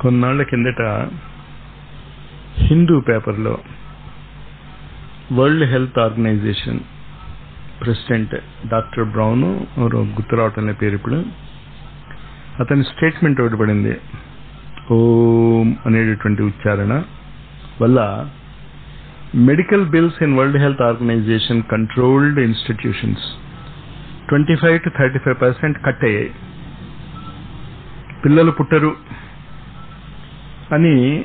కొన్నాళ్ళ కిందట హిందూ పేపర్లో world health organisation president doctor Brown గుర్తురావటం పేరు ఇప్పుడు అతని స్టేట్మెంట్ ఒకటి పడింది. ఓం అనేటటువంటి ఉచ్చారణ వల్ల medical bills in world health organisation controlled institutions twenty five to thirty five percent cut అయ్యాయి. పిల్లలు పుట్టరు అని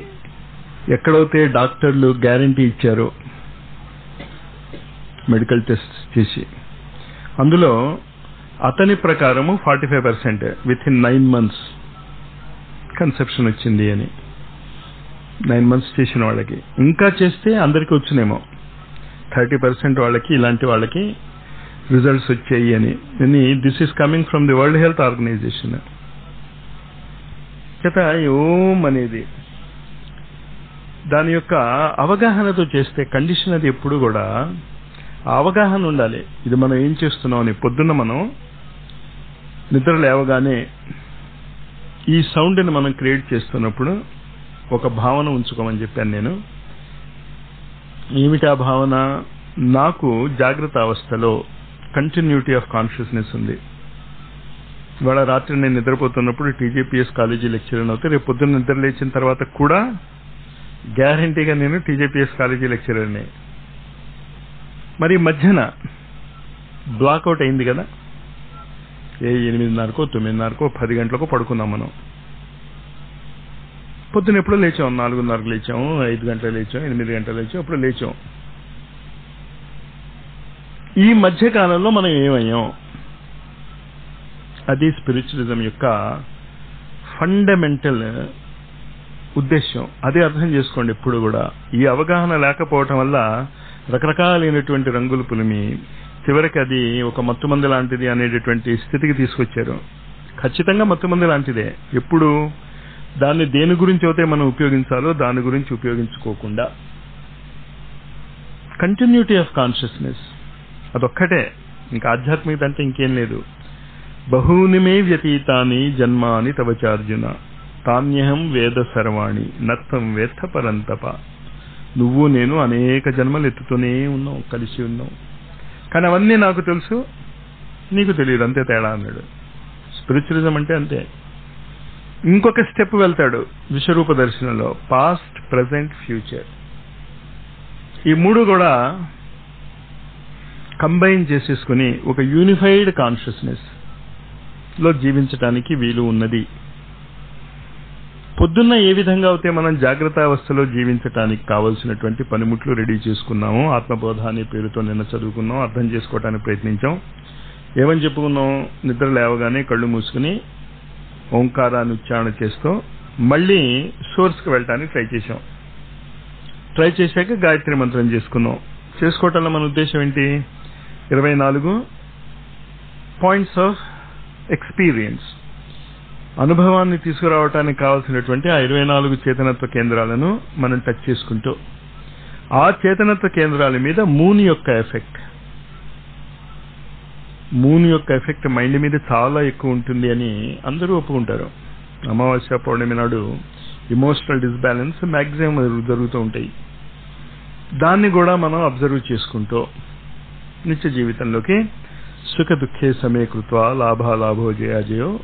ఎక్కడైతే డాక్టర్లు గ్యారంటీ ఇచ్చారో మెడికల్ టెస్ట్ చేసి. అందులో అతని ప్రకారము forty five percent with in nine months conception వచ్చింది అని. నైన్ మంత్స్ చేసిన వాళ్ళకి. ఇంకా చేస్తే అందరికీ వచ్చినేమో. థర్టీ పర్సెంట్ వాళ్ళకి ఇలాంటి వాళ్ళకి రిజల్ట్స్ వచ్చాయి అని. అని this is coming from the world health organisation చేత ఓం అనేది? దాని యొక్క అవగాహనతో చేస్తే కండిషన్ అది ఎప్పుడు కూడా అవగాహన ఉండాలి. ఇది మనం ఏం చేస్తున్నాం అని పొద్దున్న మనం నిద్ర లేవగానే ఈ సౌండ్ని మనం క్రియేట్ చేస్తున్నప్పుడు ఒక భావన ఉంచుకోమని చెప్పాను నేను. ఏమిటా భావన? నాకు జాగ్రత్త అవస్థలో కంటిన్యూటీ ఆఫ్ కాన్షియస్నెస్ ఉంది. ఇవాళ రాత్రి నేను నిద్రపోతున్నప్పుడు టీజేపీఎస్ కాలేజీ లెక్చరర్ అవుతాయి రేపు పొద్దున్న నిద్ర లేచిన తర్వాత కూడా గ్యారంటీగా నేను టీజేపీఎస్ కాలేజీ లెక్చరర్ని. మరి మధ్యన బ్లాక్అవుట్ అయింది కదా? ఏ ఎనిమిదిన్నరకో తొమ్మిదిన్నరకో పది గంటలకో పడుకున్నాం మనం. పొద్దున ఎప్పుడో లేచాం? నాలుగున్నరకు లేచాము ఐదు గంటలు లేచాం ఎనిమిది గంటలు లేచాం అప్పుడు లేచాం. ఈ మధ్య కాలంలో మనం ఏమయ్యాం? అది స్పిరిచువలిజం యొక్క ఫండమెంటల్ ఉద్దేశం అదే అర్థం చేసుకోండి ఎప్పుడు కూడా. ఈ అవగాహన లేకపోవటం వల్ల రకరకాలైనటువంటి రంగులు పులిమి చివరికి అది ఒక మత్తుమంది లాంటిది అనేటటువంటి స్థితికి తీసుకొచ్చారు. ఖచ్చితంగా మత్తుమంది లాంటిదే. ఎప్పుడు దాన్ని దేని గురించి అయితే మనం ఉపయోగించాలో దాని గురించి ఉపయోగించుకోకుండా. కంటిన్యూటీ ఆఫ్ కాన్షియస్నెస్ అదొక్కటే. ఇంకా ఆధ్యాత్మికత అంటే ఇంకేం లేదు. బహూనిమే వ్యతీతాని జన్మాని తవచార్జున తాన్యహం వేద సర్వాణి నత్తం వేత్త పరంతప. నువ్వు నేను అనేక జన్మలు ఎత్తుతూనే ఉన్నావు కలిసి ఉన్నావు కానీ అవన్నీ నాకు తెలుసు. నీకు తెలియదు. అంతే తేడా అన్నాడు. స్పిరిచువలిజం అంటే అంతే. ఇంకొక స్టెప్ వెళ్తాడు విశ్వరూప దర్శనంలో. Past present future. ఈ మూడు కూడా కంబైన్ చేసేసుకుని ఒక యూనిఫైడ్ కాన్షియస్నెస్లో జీవించటానికి వీలు ఉన్నది. పొద్దున్న ఏ విధంగా అయితే మనం జాగ్రత్త అవస్థలో జీవించటానికి కావలసినటువంటి పనిముట్లు రెడీ చేసుకున్నాము ఆత్మబోధ అనే పేరుతో నిన్న చదువుకున్నాం అర్థం చేసుకోవటానికి ప్రయత్నించాం. ఏమని చెప్పుకున్నాం? నిద్ర లేవగానే కళ్ళు మూసుకుని ఓంకారాన్ని ఉచ్చారణ చేస్తూ మళ్ళీ సోర్స్కి వెళ్ళటానికి ట్రై చేశాం. ట్రై చేశాక గాయత్రి మంత్రం చేసుకున్నాం. చేసుకోవటంలో మన ఉద్దేశం ఏంటి? ఇరవై నాలుగు పాయింట్స్ ఆఫ్ ఎక్స్పీరియన్స్. అనుభవాన్ని తీసుకురావటానికి కావాల్సినటువంటి ఆ ఇరవై నాలుగు చేతనత్వ కేంద్రాలను మనం టచ్ చేసుకుంటూ ఆ చేతనత్వ కేంద్రాల మీద మూన్ యొక్క ఎఫెక్ట్ మూన్ యొక్క ఎఫెక్ట్ మైండ్ మీద చాలా ఎక్కువ ఉంటుంది అని అందరూ ఒప్పుకుంటారు. అమావాస్య పౌర్ణమి నాడు ఇమోషనల్ డిస్బ్యాలెన్స్ మ్యాక్సిమం జరుగుతూ ఉంటాయి. దాన్ని కూడా మనం అబ్జర్వ్ చేసుకుంటూ నిత్య జీవితంలోకి సుఖ దుఃఖే సమీకృత్వ లాభాలాభో జయాజయో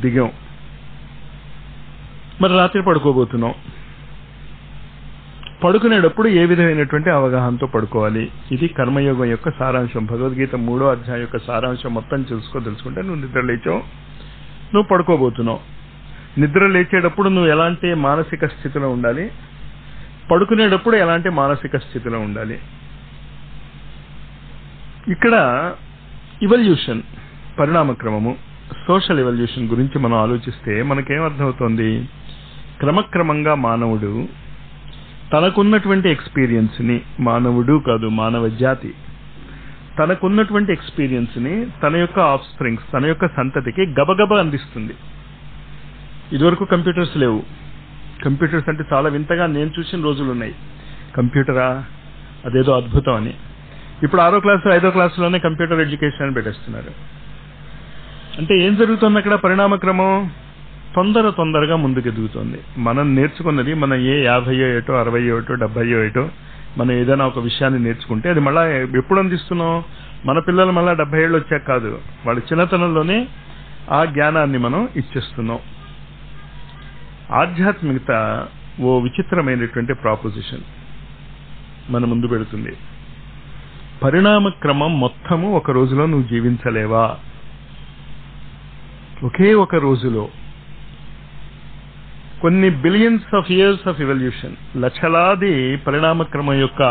దిగం. మరి రాత్రి పడుకోబోతున్నాం. పడుకునేటప్పుడు ఏ విధమైనటువంటి అవగాహనతో పడుకోవాలి? ఇది కర్మయోగం యొక్క సారాంశం. భగవద్గీత మూడో అధ్యాయం యొక్క సారాంశం మొత్తం తెలుసుకో తెలుసుకుంటే నువ్వు నిద్ర లేచావు. నువ్వు పడుకోబోతున్నావు. నిద్ర లేచేటప్పుడు నువ్వు ఎలాంటి మానసిక స్థితిలో ఉండాలి? పడుకునేటప్పుడు ఎలాంటి మానసిక స్థితిలో ఉండాలి? ఇక్కడ ఇవల్యూషన్ పరిణామక్రమము సోషల్ ఇవల్యూషన్ గురించి మనం ఆలోచిస్తే మనకేమర్థమవుతోంది క్రమక్రమంగా మానవుడు తనకున్నటువంటి ఎక్స్పీరియన్స్ని మానవుడు కాదు మానవ జాతి తనకున్నటువంటి ఎక్స్పీరియన్స్ని తన యొక్క ఆఫ్ స్ప్రింగ్స్ తన యొక్క సంతతికి గబగబ అందిస్తుంది. ఇదివరకు కంప్యూటర్స్ లేవు. కంప్యూటర్స్ అంటే చాలా వింతగా నేను చూసిన రోజులు ఉన్నాయి. కంప్యూటరా? అదేదో అద్భుతం అని. ఇప్పుడు ఆరో క్లాసు ఐదో క్లాసులోనే కంప్యూటర్ ఎడ్యుకేషన్ అని పెట్టేస్తున్నారు. అంటే ఏం జరుగుతుంది అక్కడ పరిణామక్రమం? తొందర తొందరగా ముందుకు ఎదుగుతుంది. మనం నేర్చుకున్నది మనం ఏ యాభయో ఏటో అరవయో ఏటో డెబ్బయో ఏటో మనం ఏదైనా ఒక విషయాన్ని నేర్చుకుంటే అది మళ్ళా ఎప్పుడు అందిస్తున్నాం? మన పిల్లలు మళ్ళీ డెబ్బై ఏళ్ళు వచ్చాక కాదు. వాళ్ళ చిన్నతనంలోనే ఆ జ్ఞానాన్ని మనం ఇచ్చేస్తున్నాం. ఆధ్యాత్మికత ఓ విచిత్రమైనటువంటి ప్రాపోజిషన్ మన ముందు పెడుతుంది. పరిణామ క్రమం మొత్తము ఒక రోజులో నువ్వు జీవించలేవా? ఒకే ఒక రోజులో. కొన్ని billions of years of evolution లక్షలాది పరిణామ క్రమం యొక్క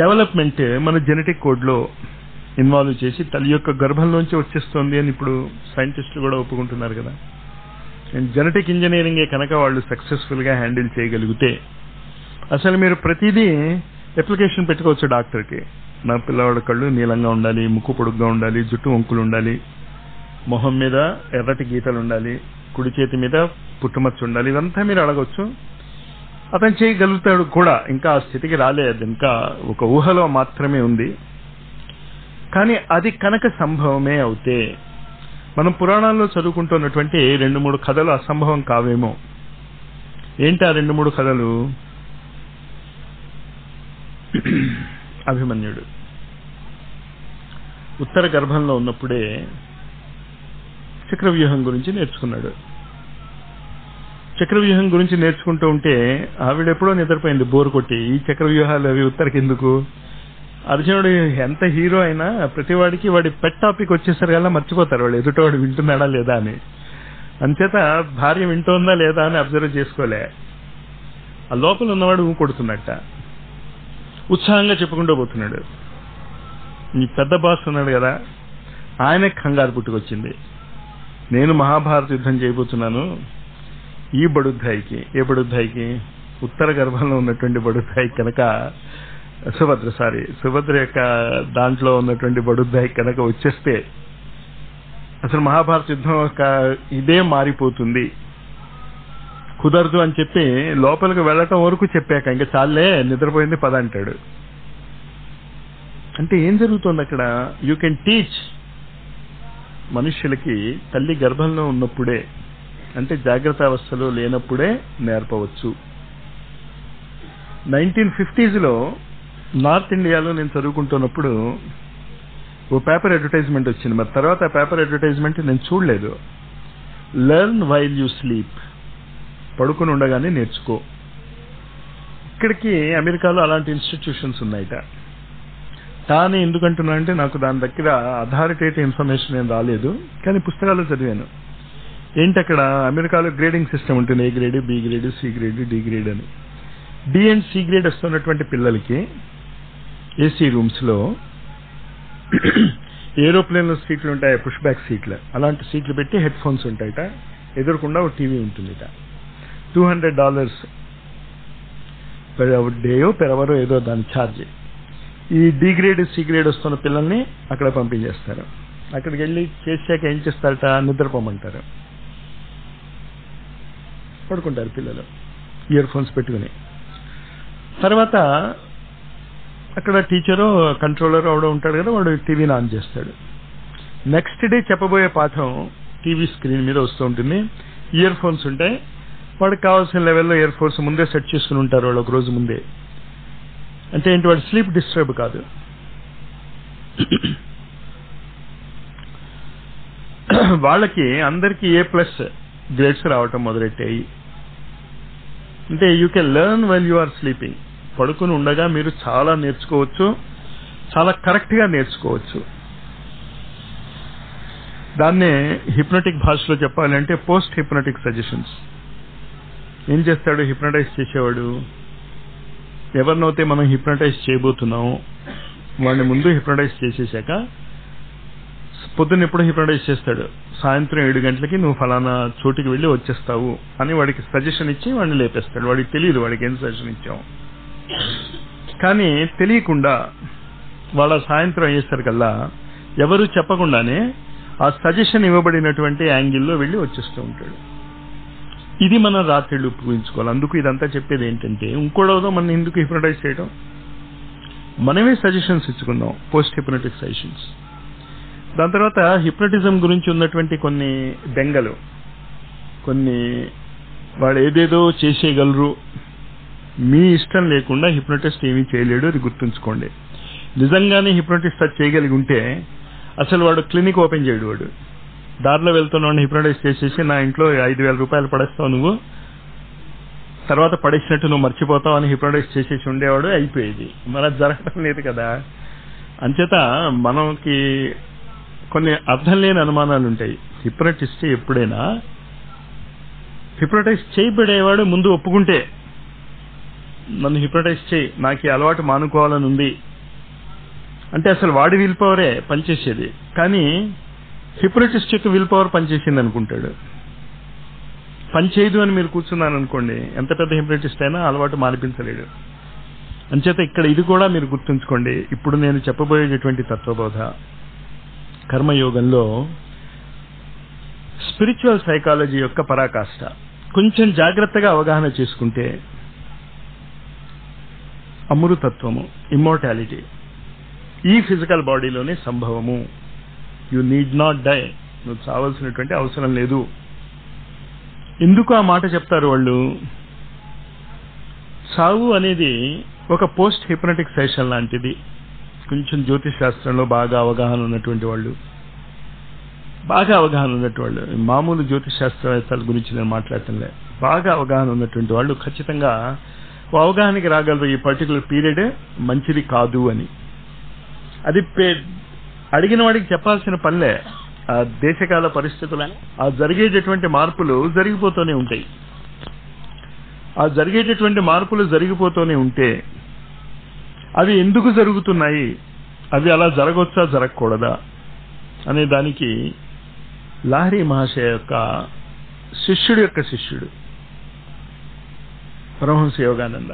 డెవలప్మెంట్ మన జెనెటిక్ కోడ్లో ఇన్వాల్వ్ చేసి తల్లి యొక్క గర్భంలోంచి వచ్చేస్తుంది అని ఇప్పుడు సైంటిస్టులు కూడా ఒప్పుకుంటున్నారు కదా. జెనెటిక్ ఇంజనీరింగే కనుక వాళ్ళు సక్సెస్ఫుల్గా హ్యాండిల్ చేయగలిగితే అసలు మీరు ప్రతిదీ అప్లికేషన్ పెట్టుకోవచ్చు డాక్టర్కి. నా పిల్లవాడి కళ్ళు నీలంగా ఉండాలి ముక్కు పొడుగ్గా ఉండాలి జుట్టు వంకులు ఉండాలి మొహం మీద ఎర్రటి గీతలు ఉండాలి కుడి చేతి మీద పుట్టుమచ్చ ఉండాలి. ఇదంతా మీరు అడగొచ్చు. అతను చేయగలుగుతాడు కూడా. ఇంకా ఆ స్థితికి రాలేదు. ఇంకా ఒక ఊహలో మాత్రమే ఉంది. కానీ అది కనుక సంభవమే అవుతే మనం పురాణాల్లో చదువుకుంటున్నటువంటి రెండు మూడు కథలు అసంభవం కావేమో. ఏంటి ఆ రెండు మూడు కథలు? అభిమన్యుడు. ఉత్తర గర్భంలో ఉన్నప్పుడే చక్రవ్యూహం గురించి నేర్చుకున్నాడు. చక్రవ్యూహం గురించి నేర్చుకుంటూ ఉంటే ఆవిడెప్పుడో నిద్రపోయింది బోరు కొట్టి. ఈ చక్రవ్యూహాలు అవి ఉత్తరకెందుకు? అర్జునుడు ఎంత హీరో అయినా ప్రతివాడికి వాడి పెట్ టాపిక్ వచ్చేసరికల్లా మర్చిపోతారు వాళ్ళు. ఎదుటవాడు వింటున్నాడా లేదా అని. అంచేత భార్య వింటోందా లేదా అని అబ్జర్వ్ చేసుకోలే. ఆ లోపల ఉన్నవాడు ఊ కొడుతున్నట్ట. ఉత్సాహంగా చెప్పుకుంటూ పోతున్నాడు. ఈ పెద్ద బాస్ ఉన్నాడు కదా ఆయనే కంగారు పుట్టుకొచ్చింది. నేను మహాభారత యుద్ధం చేయబోతున్నాను. ఈ బడుద్ధాయికి ఏ బడుద్ధాయికి? ఉత్తర గర్భంలో ఉన్నటువంటి బడుద్ధాయి కనుక సుభద్ర సారీ సుభద్ర యొక్క దాంట్లో ఉన్నటువంటి బడుద్ధాయి కనుక వచ్చేస్తే అసలు మహాభారత యుద్ధం యొక్క ఇదే మారిపోతుంది. కుదరదు అని చెప్పి లోపలికి వెళ్ళటం వరకు చెప్పాక ఇంకా చాలే నిద్రపోయింది పద అంటాడు. అంటే ఏం జరుగుతుంది అక్కడ? యూ కెన్ టీచ్ మనుష్యులకి తల్లి గర్భంలో ఉన్నప్పుడే అంటే జాగ్రత్త అవస్థలో లేనప్పుడే నేర్పవచ్చు. నైన్టీన్ ఫిఫ్టీస్లో నార్త్ ఇండియాలో నేను చదువుకుంటున్నప్పుడు ఓ పేపర్ అడ్వర్టైజ్మెంట్ వచ్చింది. మరి తర్వాత ఆ పేపర్ అడ్వర్టైజ్మెంట్ నేను చూడలేదు. Learn while you sleep. పడుకుని ఉండగానే నేర్చుకో. ఇక్కడికి అమెరికాలో అలాంటి ఇన్స్టిట్యూషన్స్ ఉన్నాయిట. తానే ఎందుకంటున్నా అంటే నాకు దాని దగ్గర అథారిటేటివ్ ఇన్ఫర్మేషన్ ఏం రాలేదు. కానీ పుస్తకాలు చదివాను. ఏంటి అక్కడ అమెరికాలో గ్రేడింగ్ సిస్టమ్ ఉంటుంది. A grade B grade C grade D grade అని. డి అండ్ సి గ్రేడ్ వస్తున్నటువంటి పిల్లలకి ఏసీ రూమ్స్లో ఏరోప్లేన్లో సీట్లు ఉంటాయి. పుష్ బ్యాక్ సీట్లు అలాంటి సీట్లు పెట్టి హెడ్ ఫోన్స్ ఉంటాయట. ఎదురకుండా ఒక టీవీ ఉంటుందిట. టూ హండ్రెడ్ డాలర్స్ పెర్ డేయో పెర్ అవరో ఏదో దాని ఛార్జ్ ఈ డి గ్రేడ్ సి గ్రేడ్ వస్తున్న పిల్లల్ని అక్కడ పంపించేస్తారు. అక్కడికి వెళ్ళి చేశాక ఏం చేస్తారట? నిద్రపోమంటారు. పడుకుంటారు పిల్లలు. ఇయర్ ఫోన్స్ పెట్టుకుని. తర్వాత అక్కడ టీచరు కంట్రోలర్ అవడం ఉంటాడు కదా వాడు టీవీని ఆన్ చేస్తాడు. నెక్స్ట్ డే చెప్పబోయే పాఠం టీవీ స్క్రీన్ మీద వస్తూ ఉంటుంది. ఇయర్ ఫోన్స్ ఉంటాయి. వాడికి కావాల్సిన లెవెల్లో ఇయర్ ఫోన్స్ ముందే సెట్ చేసుకుని ఉంటారు వాళ్ళు ఒక రోజు ముందే. అంటే ఏంటి వాడు స్లీప్ డిస్టర్బ్ కాదు. వాళ్ళకి అందరికీ ఏ ప్లస్ గ్రేడ్స్ రావటం మొదలెట్టాయి? అంటే you can learn while you are sleeping పడుకుని ఉండగా మీరు చాలా నేర్చుకోవచ్చు చాలా కరెక్ట్గా నేర్చుకోవచ్చు. దాన్నే హిప్నటిక్ భాషలో చెప్పాలంటే పోస్ట్ హిప్నటిక్ సజెషన్స్ ఏం చేస్తాడు? హిప్నటైజ్ చేసేవాడు. ఎవరినైతే మనం హిప్నటైజ్ చేయబోతున్నామో వాడిని ముందు హిప్నటైజ్ చేసేసాక పొద్దున్న ఎప్పుడు హిప్నటైజ్ చేస్తాడు? సాయంత్రం ఏడు గంటలకి నువ్వు ఫలానా చోటికి వెళ్ళి వచ్చేస్తావు అని వాడికి సజెషన్ ఇచ్చి వాడిని లేపేస్తాడు. వాడికి తెలియదు వాడికి ఏం సజెషన్ ఇచ్చాము కానీ తెలియకుండా వాళ్ళ సాయంత్రం అయ్యేసరికల్లా ఎవరు చెప్పకుండానే ఆ సజెషన్ ఇవ్వబడినటువంటి యాంగిల్లో వెళ్ళి వచ్చేస్తూ ఉంటాడు. ఇది మనం రాత్రిళ్ళు ఉపయోగించుకోవాలి అందుకు ఇదంతా చెప్పేది ఏంటంటే ఇంకోడవదో మనం ఎందుకు హిప్నటైజ్ చేయడం మనమే సజెషన్స్ ఇచ్చుకుందాం పోస్ట్ హిప్నటిక్ సజెషన్స్ దాని తర్వాత హిప్నటిజం గురించి ఉన్నటువంటి కొన్ని బెంగలు కొన్ని వాడు ఏదేదో చేసేయగలరు. మీ ఇష్టం లేకుండా హిప్నటిస్ట్ ఏమీ చేయలేడు అది గుర్తుంచుకోండి. నిజంగానే హిప్నటిస్ట్ అది చేయగలిగి ఉంటే అసలు వాడు క్లినిక్ ఓపెన్ చేయడు వాడు. దారిలో వెళ్తున్నాడు హిప్నటైజ్ చేసేసి నా ఇంట్లో ఐదు వేల రూపాయలు పడేస్తావు నువ్వు. తర్వాత పడేసినట్టు నువ్వు మర్చిపోతావు అని హిప్నటైజ్ చేసేసి ఉండేవాడు అయిపోయేది. మరి అది జరగడం లేదు కదా. అంచేత మనకి కొన్ని అర్థం లేని అనుమానాలు ఉంటాయి. హిప్నటిస్ట్ ఎప్పుడైనా హిప్నటైజ్ చేయబడేవాడు ముందు ఒప్పుకుంటే నన్ను హిప్నటైజ్ చేయి నాకు ఈ అలవాటు మానుకోవాలని ఉంది. అంటే అసలు వాడి విల్ పవరే పనిచేసేది. కానీ హిప్నటిస్ట్ విల్ పవర్ పనిచేసింది అనుకుంటాడు. పని చేయదు అని మీరు కూర్చున్నాను అనుకోండి ఎంత పెద్ద హిప్నటిస్ట్ అయినా అలవాటు మానిపించలేడు. అంచేత ఇక్కడ ఇది కూడా మీరు గుర్తుంచుకోండి ఇప్పుడు నేను చెప్పబోయేటటువంటి తత్వబోధ. కర్మయోగంలో స్పిరిచువల్ సైకాలజీ యొక్క పరాకాష్ట. కొంచెం జాగ్రత్తగా అవగాహన చేసుకుంటే అమృతత్వము ఇమ్మోర్టాలిటీ ఈ ఫిజికల్ బాడీలోనే సంభవము. యు నీడ్ నాట్ డై నువ్వు చావాల్సినటువంటి అవసరం లేదు. ఎందుకు ఆ మాట చెప్తారు వాళ్ళు? సావు అనేది ఒక పోస్ట్ హిప్నటిక్ సెషన్ లాంటిది. కొంచెం జ్యోతిష్ శాస్త్రంలో బాగా అవగాహన ఉన్నటువంటి వాళ్ళు. బాగా అవగాహన ఉన్నటువంటి వాళ్ళు. మామూలు జ్యోతిష్ శాస్త్రవేత్తల గురించి నేను మాట్లాడటంలే. బాగా అవగాహన ఉన్నటువంటి వాళ్ళు ఖచ్చితంగా అవగాహనకి రాగలరు ఈ పర్టికులర్ పీరియడ్ మంచిది కాదు అని. అది అడిగిన వాడికి చెప్పాల్సిన పనిలే ఆ దేశకాల పరిస్థితులని ఆ జరిగేటటువంటి మార్పులు జరిగిపోతూనే ఉంటాయి. ఆ జరిగేటటువంటి మార్పులు జరిగిపోతూనే ఉంటే అవి ఎందుకు జరుగుతున్నాయి? అవి అలా జరగవచ్చా జరగకూడదా? అనే దానికి లాహరి మహాశయ యొక్క శిష్యుడు యొక్క శిష్యుడు పరమహంస యోగానంద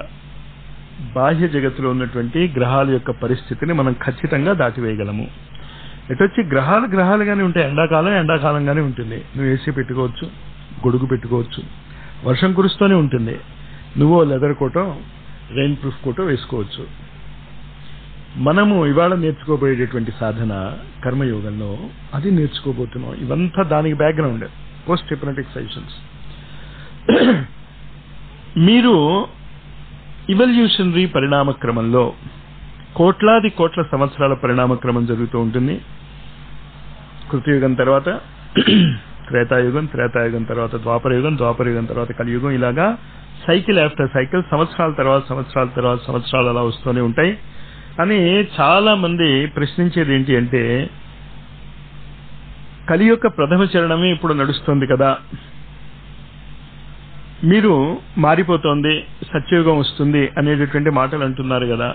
బాహ్య జగత్తులో ఉన్నటువంటి గ్రహాల యొక్క పరిస్థితిని మనం ఖచ్చితంగా దాటివేయగలము ఎటొచ్చి గ్రహాలు గ్రహాలుగానే ఉంటాయి. ఎండాకాలం ఎండాకాలంగానే ఉంటుంది. నువ్వు ఏసీ పెట్టుకోవచ్చు గొడుగు పెట్టుకోవచ్చు. వర్షం కురుస్తూనే ఉంటుంది. నువ్వు లెదర్ కోటో రెయిన్ ప్రూఫ్ కోటో వేసుకోవచ్చు. మనము ఇవాళ నేర్చుకోబోయేటటువంటి సాధన కర్మయోగంలో అది నేర్చుకోబోతున్నాం. ఇవంతా దానికి బ్యాక్గ్రౌండ్ పోస్ట్ హిప్నటిక్ సజెషన్స్ మీరు ఇవల్యూషనరీ పరిణామ క్రమంలో కోట్లాది కోట్ల సంవత్సరాల పరిణామ క్రమం జరుగుతూ ఉంటుంది. కృతయుగం తర్వాత త్రేతాయుగం త్రేతాయుగం తర్వాత ద్వాపరయుగం ద్వాపరయుగం తర్వాత కలియుగం ఇలాగా సైకిల్ ఆఫ్టర్ సైకిల్ సంవత్సరాల తర్వాత సంవత్సరాల తర్వాత సంవత్సరాలు అలా వస్తూనే ఉంటాయి. అని చాలా మంది ప్రశ్నించేది ఏంటి అంటే కలి యొక్క ప్రథమ చరణమే ఇప్పుడు నడుస్తుంది కదా. మీరు మారిపోతోంది సత్యయుగం వస్తుంది అనేటటువంటి మాటలు అంటున్నారు కదా.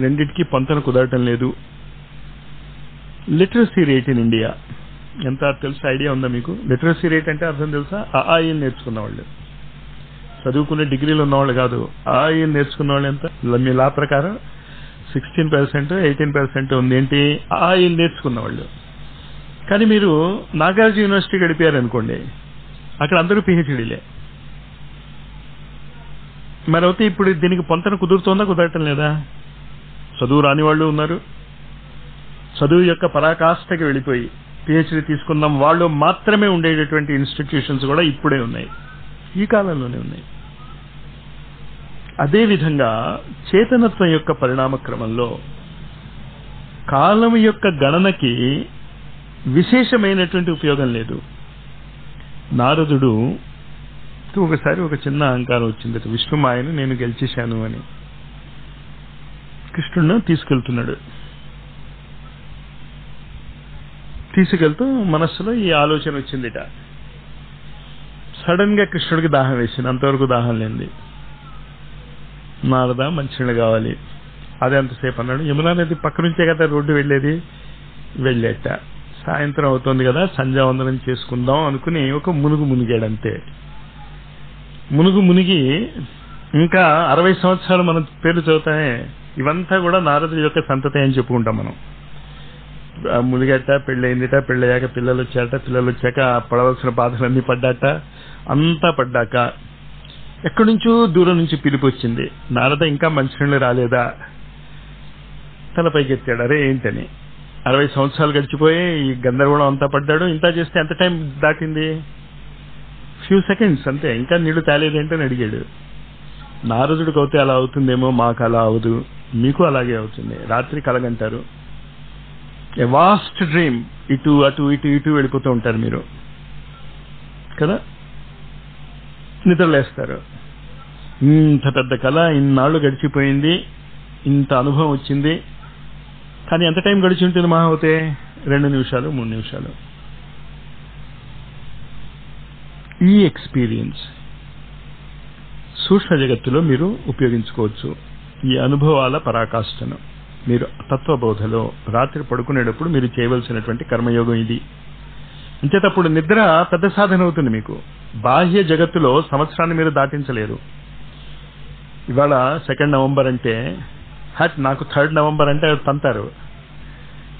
రెండింటికి పంతన కుదరటం లేదు. Literacy rate in India. ఎంత తెలుసు ఐడియా ఉందా మీకు? లిటరసీ రేట్ అంటే అర్థం తెలుసా? ఆయిల్ నేర్చుకున్న వాళ్ళు చదువుకునే డిగ్రీలు ఉన్నవాళ్ళు కాదు. ఆయిల్ నేర్చుకున్న వాళ్ళు ఎంత? మీ లా ప్రకారం సిక్స్టీన్ పర్సెంట్ ఎయిటీన్ పర్సెంట్ ఉంది ఏంటి ఆయిల్ నేర్చుకున్న వాళ్ళు కానీ మీరు నాగార్జున యూనివర్సిటీ గడిపారు అనుకోండి అక్కడ అందరూ పిహెచ్డీలే. మరైతే ఇప్పుడు దీనికి పొంతన కుదురుతోందా కుదరటం లేదా? చదువు రాని వాళ్ళు ఉన్నారు. చదువు యొక్క పరాకాష్ఠకి వెళ్ళిపోయి పిహెచ్డి తీసుకుందాం వాళ్ళు మాత్రమే ఉండేటటువంటి ఇన్స్టిట్యూషన్స్ కూడా ఇప్పుడే ఉన్నాయి. ఈ కాలంలోనే ఉన్నాయి. అదేవిధంగా చేతనత్వం యొక్క పరిణామ క్రమంలో కాలం యొక్క గణనకి విశేషమైనటువంటి ఉపయోగం లేదు. నారదుడు ఒకసారి ఒక చిన్న అహంకారం వచ్చింది విష్ణుమాయను నేను గెలిచేశాను అని. కృష్ణుడిని తీసుకెళ్తున్నాడు. తీసుకెళ్తూ మనస్సులో ఈ ఆలోచన వచ్చిందిట. సడన్గా కృష్ణుడికి దాహం వేసింది. అంతవరకు దాహం లేనిది. నారద మంచినీళ్ళు కావాలి. అదే అంతసేపు అన్నాడు. యమునా నది పక్క నుంచే కదా రోడ్డు వెళ్ళేది? వెళ్ళేట. సాయంత్రం అవుతుంది కదా సంధ్యావందనం చేసుకుందాం అనుకుని ఒక మునుగు మునిగాడంతే. మునుగు మునిగి ఇంకా అరవై సంవత్సరాలు మనం పేరు చదువుతానే ఇవంతా కూడా నారదుడి యొక్క సంతతి అని చెప్పుకుంటాం మనం. ఆ మునిగట పెళ్ళయిందిట పెళ్ళయ్యాక పిల్లలు వచ్చాట పిల్లలు వచ్చాక పడవలసిన బాధలన్నీ పడ్డాట అంతా పడ్డాక ఎక్కడి నుంచో దూరం నుంచి పిలిపి వచ్చింది. నారద ఇంకా మంచినీళ్ళు రాలేదా? తల పైకెత్తాడు. అరే ఏంటని? అరవై సంవత్సరాలు గడిచిపోయి ఈ గందరగోళం అంతా పడ్డాడు. ఇంత చేస్తే ఎంత టైం దాటింది? ఫ్యూ సెకండ్స్ అంతే. ఇంకా నీళ్ళు తేలేదేంటని అడిగాడు. నారదుడికి అవుతే అలా అవుతుందేమో మాకు అలా అవదు. మీకు అలాగే అవుతుంది. రాత్రి కలగంటారు. ఏ వాస్ట్ డ్రీమ్ ఇటు అటు ఇటు ఇటు వెళ్ళిపోతూ ఉంటారు మీరు. కదా? నిద్రలేస్తారు. ఇంత పెద్ద కళ ఇన్నాళ్ళు గడిచిపోయింది. ఇంత అనుభవం వచ్చింది. కానీ ఎంత టైం గడిచి ఉంటుంది మహా అవుతే రెండు నిమిషాలు మూడు నిమిషాలు. ఈ ఎక్స్పీరియన్స్ సూక్ష్మ జగత్తులో మీరు ఉపయోగించుకోవచ్చు. ఈ అనుభవాల పరాకాష్ఠను. మీరు తత్వబోధలో రాత్రి పడుకునేటప్పుడు మీరు చేయవలసినటువంటి కర్మయోగం ఇది. అంచేటప్పుడు నిద్ర పెద్ద సాధన అవుతుంది మీకు. బాహ్య జగత్తులో సంవత్సరాన్ని మీరు దాటించలేరు. ఇవాళ సెకండ్ నవంబర్ అంటే హట్ నాకు థర్డ్ నవంబర్ అంటే తంతారు.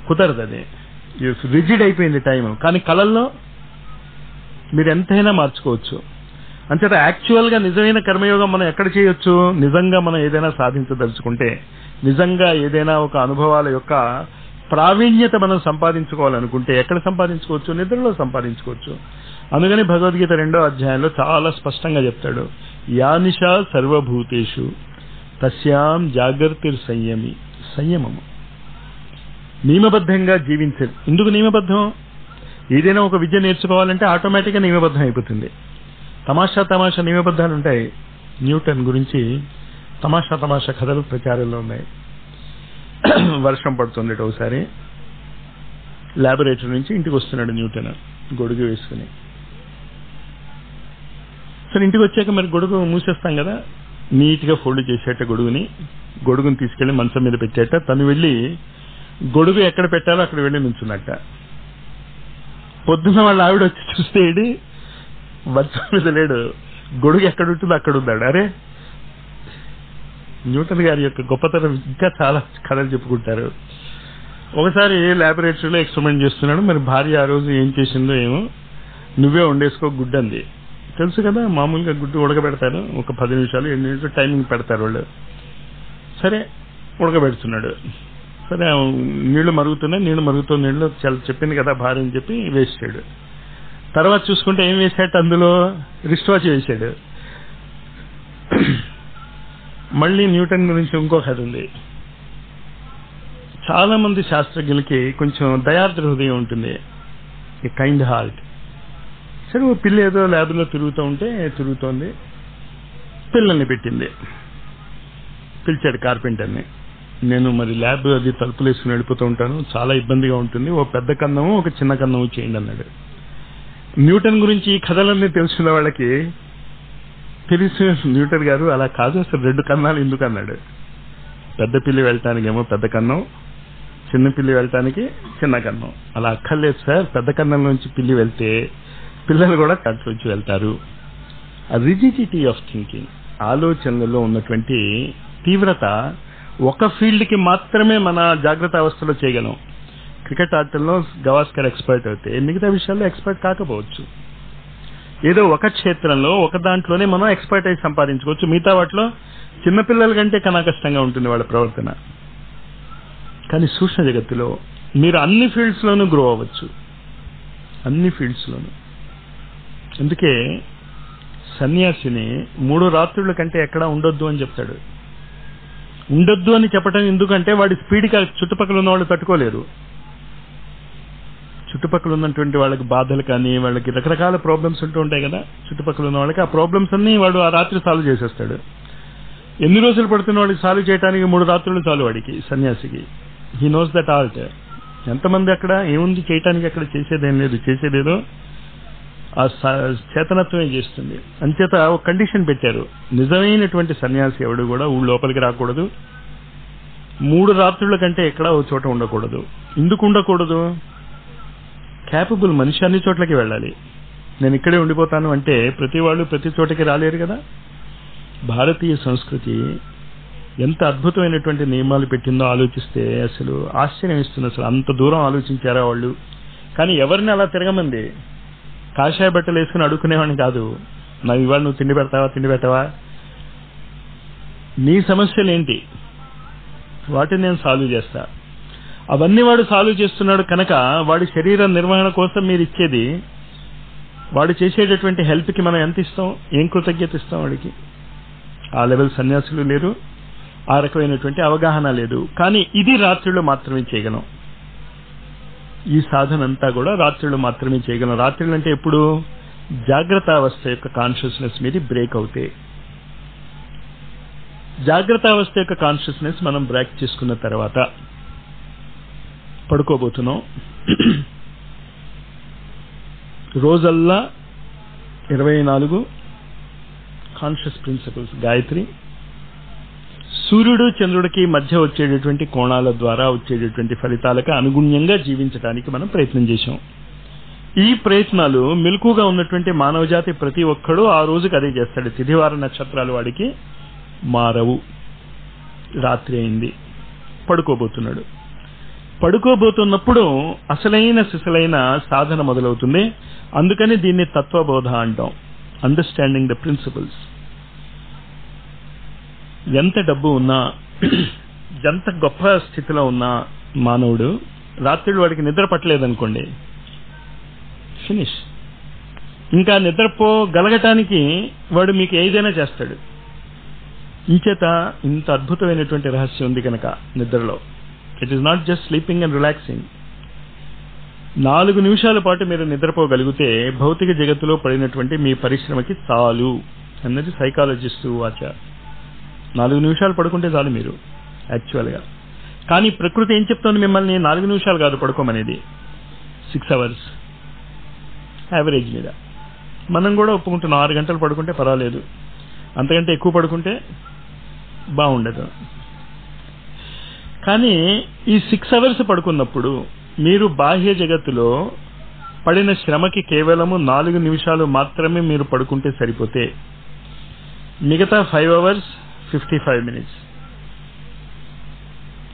కుదరదు అది. రిజిడ్ అయిపోయింది టైం కానీ కళల్లో మీరు ఎంతైనా మార్చుకోవచ్చు. అంచేత యాక్చువల్గా నిజమైన కర్మయోగం మనం ఎక్కడ చేయొచ్చు? నిజంగా మనం ఏదైనా సాధించదలుచుకుంటే నిజంగా ఏదైనా ఒక అనుభవాల యొక్క ప్రావీణ్యత మనం సంపాదించుకోవాలనుకుంటే ఎక్కడ సంపాదించుకోవచ్చు? నిద్రలో సంపాదించుకోవచ్చు. అందుకని భగవద్గీత రెండో అధ్యాయంలో చాలా స్పష్టంగా చెప్తాడు. యానిష సర్వభూతేషు తస్యాం జాగ్రత్త సంయమి సంయమము. నియమబద్ధంగా జీవించదు ఎందుకు నియమబద్ధం? ఏదైనా ఒక విద్య నేర్చుకోవాలంటే ఆటోమేటిక్గా నియమబద్ధం అయిపోతుంది. తమాషా తమాషా నియమబద్ధాలు ఉంటాయి. న్యూటన్ గురించి తమాషా తమాషా కథలు ప్రచారంలో ఉన్నాయి. వర్షం పడుతుంది ఒకసారి. ల్యాబొరేటరీ నుంచి ఇంటికి వస్తున్నాడు న్యూటన్. గొడుగు వేసుకుని. సరే ఇంటికి వచ్చాక మరి గొడుగు మూసేస్తాం కదా? నీట్గా ఫోల్డ్ చేసేట గొడుగుని. గొడుగుని తీసుకెళ్ళి మంచం మీద పెట్టేట. తను వెళ్ళి గొడుగు ఎక్కడ పెట్టాలో అక్కడ వెళ్ళి నుంచున్నట్ట. పొద్దున్న వాళ్ళ ఆవిడ వచ్చి చూస్తే ఏడి? మంచం మీద లేడు. గొడుగు ఎక్కడ ఉంటుందో అక్కడ ఉన్నాడు అరే న్యూటన్ గారి యొక్క గొప్పతనం ఇంకా చాలా కథలు చెప్పుకుంటారు. ఒకసారి ల్యాబొరేటరీలో ఎక్స్పెరిమెంట్ చేస్తున్నాడు. మరి భార్య ఆ రోజు ఏం చేసిందో ఏమో. నువ్వే వండేసుకో గుడ్డు అంది. తెలుసు కదా మామూలుగా గుడ్డు ఉడకబెడతారు. ఒక పది నిమిషాలు ఎన్ని నిమిషాలు టైమింగ్ పెడతారు వాళ్ళు. సరే ఉడకబెడుతున్నాడు. సరే నీళ్ళు మరుగుతున్నాయి నీళ్ళు మరుగుతున్న నీళ్ళు చాలా చెప్పింది కదా భార్య అని చెప్పి వేసాడు తర్వాత చూసుకుంటే ఏం వేశాడు అందులో? రిస్ట్ వాచ్ వేశాడు. మళ్ళీ న్యూటన్ గురించి ఇంకో కథ ఉంది. చాలా మంది శాస్త్రజ్ఞులకి కొంచెం దయార్ద్ర హృదయం ఉంటుంది. కైండ్ హార్ట్ సరే ఓ పిల్ల ఏదో ల్యాబ్లో తిరుగుతూ ఉంటే తిరుగుతోంది. పిల్లల్ని పెట్టింది. పిలిచాడు కార్పెంటర్ని. నేను మరి ల్యాబ్ అది తలుపులు వేసుకుని వెళ్ళిపోతూ ఉంటాను. చాలా ఇబ్బందిగా ఉంటుంది. ఓ పెద్ద కన్నము ఒక చిన్న కన్నము చేయండి అన్నాడు. న్యూటన్ గురించి ఈ కథలన్నీ తెలుసున్న వాళ్ళకి తెలిసి న్యూటన్ గారు అలా కాదు అసలు రెండు కన్నాలు ఎందుకు అన్నాడు. పెద్ద పిల్లి వెళ్ళటానికి ఏమో పెద్ద కన్నం చిన్న పిల్లి వెళ్ళటానికి చిన్న కన్నం. అలా అక్కర్లేదు సార్ పెద్ద కన్నం నుంచి పిల్లి వెళ్తే పిల్లలు కూడా కట్లోంచి వెళ్తారు. ఆ రిజిడిటీ ఆఫ్ థింకింగ్ ఆలోచనలలో ఉన్నటువంటి తీవ్రత ఒక ఫీల్డ్కి మాత్రమే మన జాగ్రత్త అవస్థలో చేయగలం. క్రికెట్ ఆటల్లో గవాస్కర్ ఎక్స్పర్ట్ అయితే. మిగతా విషయాల్లో ఎక్స్పర్ట్ కాకపోవచ్చు. ఏదో ఒక క్షేత్రంలో ఒక దాంట్లోనే మనం ఎక్స్పర్ట్ అయి సంపాదించుకోవచ్చు. మిగతా వాటిలో చిన్నపిల్లల కంటే కన్నా కష్టంగా ఉంటుంది వాళ్ళ ప్రవర్తన. కానీ సూక్ష్మ జగత్తులో మీరు అన్ని ఫీల్డ్స్లోనూ గ్రో అవ్వచ్చు. అన్ని ఫీల్డ్స్లోనూ అందుకే సన్యాసిని మూడు రాత్రుల కంటే ఎక్కడ ఉండొద్దు అని చెప్తాడు. ఉండొద్దు అని చెప్పడం ఎందుకంటే వాడి స్పీడ్కి చుట్టుపక్కల ఉన్న వాళ్ళు తట్టుకోలేరు. చుట్టుపక్కల ఉన్నటువంటి వాళ్ళకి బాధలు కానీ వాళ్ళకి రకరకాల ప్రాబ్లమ్స్ ఉంటూ ఉంటాయి కదా. చుట్టుపక్కల ఉన్న వాళ్ళకి ఆ ప్రాబ్లమ్స్ అన్ని వాడు ఆ రాత్రి సాల్వ్ చేసేస్తాడు. ఎన్ని రోజులు పడుతున్న వాడికి సాల్వ్ చేయడానికి మూడు రాత్రులు చాలు వాడికి సన్యాసికి. హీ నోస్ దట్ ఆల్ట్ ఎంతమంది అక్కడ ఏముంది చేయటానికి అక్కడ చేసేదేం లేదు. చేసేదేదో ఆ చేతనత్వమే చేస్తుంది? అంచేత ఒక కండిషన్ పెట్టారు. నిజమైనటువంటి సన్యాసి ఎవడు కూడా ఊళ్ళో లోపలికి రాకూడదు. మూడు రాత్రుల కంటే ఎక్కడా ఓ చోట ఉండకూడదు. ఎందుకు ఉండకూడదు? క్యాపబుల్ మనిషి అన్ని చోట్లకి వెళ్ళాలి. నేను ఇక్కడే ఉండిపోతాను అంటే ప్రతి వాళ్ళు ప్రతి చోటకి రాలేరు కదా? భారతీయ సంస్కృతి ఎంత అద్భుతమైనటువంటి నియమాలు పెట్టిందో ఆలోచిస్తే అసలు ఆశ్చర్యం ఇస్తుంది. అసలు అంత దూరం ఆలోచించారా వాళ్ళు? కానీ ఎవరిని అలా తిరగమంది? కాషాయ బట్టలు వేసుకుని అడుక్కునేవాడిని కాదు. నాకు ఇవాళ నువ్వు తిండి పెడతావా తిండి పెట్టవా? నీ సమస్యలు ఏంటి వాటిని నేను సాల్వ్ చేస్తా. అవన్నీ వాడు సాల్వ్ చేస్తున్నాడు కనుక వాడి శరీర నిర్వహణ కోసం మీరు ఇచ్చేది వాడు చేసేటటువంటి హెల్ప్కి మనం ఎంత ఇస్తాం? ఏం కృతజ్ఞత ఇస్తాం వాడికి? ఆ లెవెల్ సన్యాసులు లేరు. ఆ రకమైనటువంటి అవగాహన లేదు. కానీ ఇది రాత్రిలో మాత్రమే చేయగలం. ఈ సాధన అంతా కూడా రాత్రిలో మాత్రమే చేయగలం. రాత్రి అంటే ఎప్పుడు? జాగ్రత్త అవస్థ యొక్క కాన్షియస్నెస్ మీద బ్రేక్ అవుతాయి జాగ్రత్త అవస్థ యొక్క కాన్షియస్నెస్ మనం బ్రేక్ చేసుకున్న తర్వాత. పడుకోబోతున్నాం. రోజల్లా ఇరవై నాలుగు కాన్షియస్ ప్రిన్సిపల్స్ గాయత్రి సూర్యుడు చంద్రుడికి మధ్య వచ్చేటటువంటి కోణాల ద్వారా వచ్చేటటువంటి ఫలితాలకు అనుగుణ్యంగా జీవించడానికి మనం ప్రయత్నం చేశాం. ఈ ప్రయత్నాలు మెలకుగా ఉన్నటువంటి మానవజాతి ప్రతి ఒక్కడూ ఆ రోజుకి అదే చేస్తాడు. తిథివార నక్షత్రాలు వాడికి మారవు. రాత్రి అయింది. పడుకోబోతున్నాడు. పడుకోబోతున్నప్పుడు అసలైన సిసలైన సాధన మొదలవుతుంది. అందుకని దీన్ని తత్వబోధ అంటాం. అండర్స్టాండింగ్ ద ప్రిన్సిపల్స్ ఎంత డబ్బు ఉన్నా ఎంత గొప్ప స్థితిలో ఉన్నా మానవుడు రాత్రి వాడికి నిద్ర పట్టలేదనుకోండి. ఫినిష్ ఇంకా నిద్రపోగలగటానికి వాడు మీకు ఏదైనా చేస్తాడు. ఇంచేత ఇంత అద్భుతమైనటువంటి రహస్యం ఉంది కనుక నిద్రలో. It is not just sleeping and relaxing నాలుగు నిమిషాల పాటు మీరు నిద్రపోగలిగితే భౌతిక జగత్తులో పడినటువంటి మీ పరిశ్రమకి చాలు అన్నది సైకాలజిస్ట్ వాచ. నాలుగు నిమిషాలు పడుకుంటే చాలు మీరు యాక్చువల్గా కానీ ప్రకృతి ఏం చెప్తోంది మిమ్మల్ని? నాలుగు నిమిషాలు కాదు పడుకోమనేది. సిక్స్ అవర్స్ యావరేజ్ మీద. మనం కూడా ఒప్పుకుంటున్నాం ఆరు గంటలు పడుకుంటే పర్వాలేదు. అంతకంటే ఎక్కువ పడుకుంటే బాగుండదు. కానీ ఈ సిక్స్ అవర్స్ పడుకున్నప్పుడు మీరు బాహ్య జగత్తులో పడిన శ్రమకి కేవలము నాలుగు నిమిషాలు మాత్రమే మీరు పడుకుంటే సరిపోతే మిగతా five hours fifty five minutes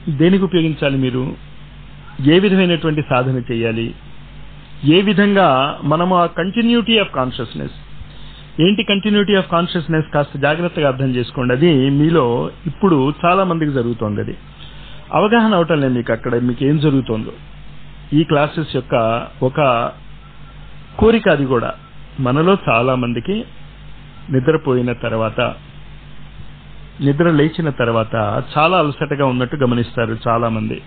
దేనికి ఉపయోగించాలి మీరు? ఏ విధమైనటువంటి సాధన చేయాలి? ఏ విధంగా మనము ఆ కంటిన్యూటీ ఆఫ్ కాన్షియస్నెస్ ఏంటి కంటిన్యూటీ ఆఫ్ కాన్షియస్నెస్ కాస్త జాగ్రత్తగా అర్థం చేసుకోండి. అది మీలో ఇప్పుడు చాలా మందికి జరుగుతోంది అది. అవగాహన అవటం లేదు మీకు అక్కడ మీకు ఏం జరుగుతుందో. ఈ క్లాసెస్ యొక్క ఒక కోరిక అది కూడా. మనలో చాలా మందికి నిద్రపోయిన తర్వాత నిద్ర లేచిన తర్వాత చాలా అలసటగా ఉన్నట్టు గమనిస్తారు చాలా మంది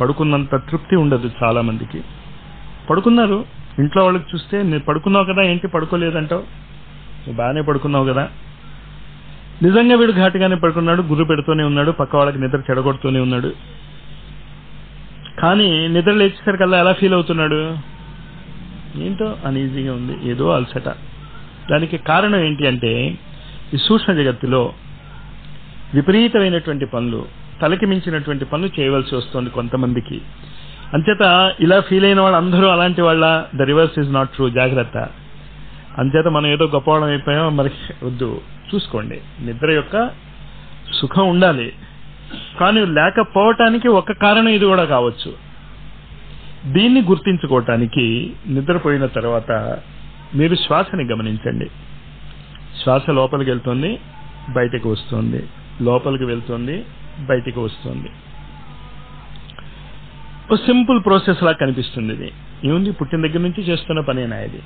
పడుకున్నంత తృప్తి ఉండదు చాలా మందికి పడుకున్నారు. ఇంట్లో వాళ్ళకి చూస్తే నేను పడుకున్నావు కదా ఏంటి పడుకోలేదంటావు? నువ్వు బాగానే పడుకున్నావు కదా. నిజంగా వీడు ఘాటుగానే పడుకున్నాడు గుర్రు పెడుతూనే ఉన్నాడు పక్క వాళ్ళకి నిద్ర చెడగొడుతూనే ఉన్నాడు. కానీ నిద్ర లేచేసరికల్లా ఎలా ఫీల్ అవుతున్నాడు? ఏంటో అన్ఈజీగా ఉంది ఏదో అలసట. దానికి కారణం ఏంటి అంటే ఈ సూక్ష్మ జగత్తులో విపరీతమైనటువంటి పనులు తలకి మించినటువంటి పనులు చేయవలసి వస్తుంది కొంతమందికి. అంచేత ఇలా ఫీల్ అయిన వాళ్ళు అందరూ అలాంటి వాళ్ళ the reverse is not true జాగ్రత్త. అంచేత మనం ఏదో గొప్పవాళ్ళం అయిపోయాం మరి వద్దు. చూసుకోండి. నిద్ర యొక్క సుఖం ఉండాలి. కానీ లేకపోవటానికి ఒక కారణం ఇది కూడా కావచ్చు. దీన్ని గుర్తించుకోవటానికి నిద్రపోయిన తర్వాత మీరు శ్వాసని గమనించండి. శ్వాస లోపలికి వెళ్తుంది బయటకు వస్తుంది. లోపలికి వెళ్తుంది బయటికి వస్తుంది. ఒక సింపుల్ ప్రాసెస్ లా కనిపిస్తుంది ఇది. ఏముంది? పుట్టిన దగ్గర నుంచి చేస్తున్న పనేనా ఇది?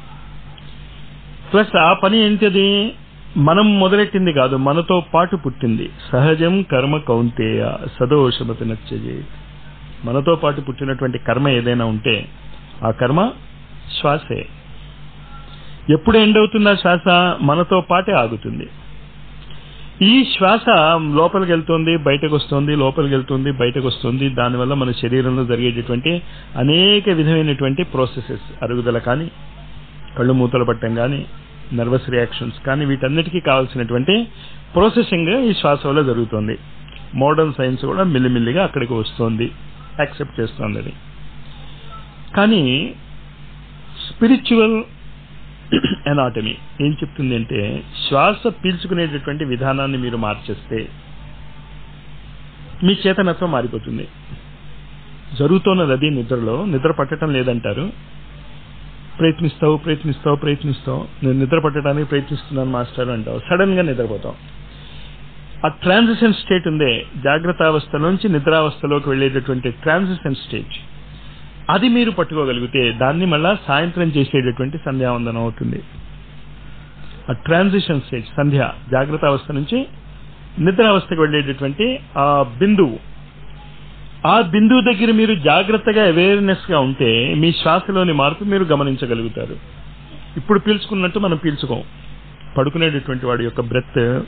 ప్లస్ ఆ పని ఏంటిది? మనం మొదలెట్టింది కాదు మనతో పాటు పుట్టింది. సహజం కర్మ కౌంతేయ సదోషమతి నచ్చజే మనతో పాటు పుట్టినటువంటి కర్మ ఏదైనా ఉంటే ఆ కర్మ శ్వాసే. ఎప్పుడు ఎండ్ అవుతుందా శ్వాస? మనతో పాటే ఆగుతుంది. ఈ శ్వాస లోపలికి వెళ్తుంది బయటకు వస్తుంది లోపలికి వెళ్తుంది బయటకు వస్తుంది. దానివల్ల మన శరీరంలో జరిగేటటువంటి అనేక విధమైనటువంటి ప్రాసెసెస్ అరుగుదల కానీ కళ్ళు మూతలు పట్టడం కానీ నర్వస్ రియాక్షన్స్ కానీ వీటన్నిటికీ కావాల్సినటువంటి ప్రాసెసింగ్ ఈ శ్వాస వల్ల జరుగుతుంది. మోడర్న్ సైన్స్ కూడా మిల్లిమిల్లిగా అక్కడికి వస్తుంది యాక్సెప్ట్ చేస్తుంది అది కానీ స్పిరిచువల్ ఎనాటమీ ఏం చెప్తుంది అంటే శ్వాస పీల్చుకునేటటువంటి విధానాన్ని మీరు మార్చేస్తే మీ చేతనత్వం మారిపోతుంది. జరుగుతున్నది అది నిద్రలో నిద్ర పట్టడం లేదంటారు. ప్రయత్నిస్తావు ప్రయత్నిస్తావు ప్రయత్నిస్తావు. నేను నిద్ర పట్టడానికి ప్రయత్నిస్తున్నాను మాస్టర్ అంటావు. సడన్గా నిద్రపోతాం ఆ ట్రాన్సిషన్ స్టేట్ ఉందే జాగ్రత్త అవస్థ నుంచి నిద్రావస్థలోకి వెళ్ళేటటువంటి ట్రాన్సిషన్ స్టేట్ అది మీరు పట్టుకోగలిగితే దాన్ని మళ్ళా సాయంత్రం చేసేటటువంటి సంధ్యావందనం అవుతుంది. ఆ ట్రాన్సిషన్ స్టేజ్ సంధ్య జాగ్రత్త అవస్థ నుంచి నిద్రావస్థకు వెళ్ళేటటువంటి ఆ బిందువు ఆ బిందువు దగ్గర మీరు జాగ్రత్తగా అవేర్నెస్గా ఉంటే మీ శ్వాసలోని మార్పు మీరు గమనించగలుగుతారు. ఇప్పుడు పీల్చుకున్నట్టు మనం పీల్చుకోం. పడుకునేటటువంటి వాడి యొక్క బ్రెత్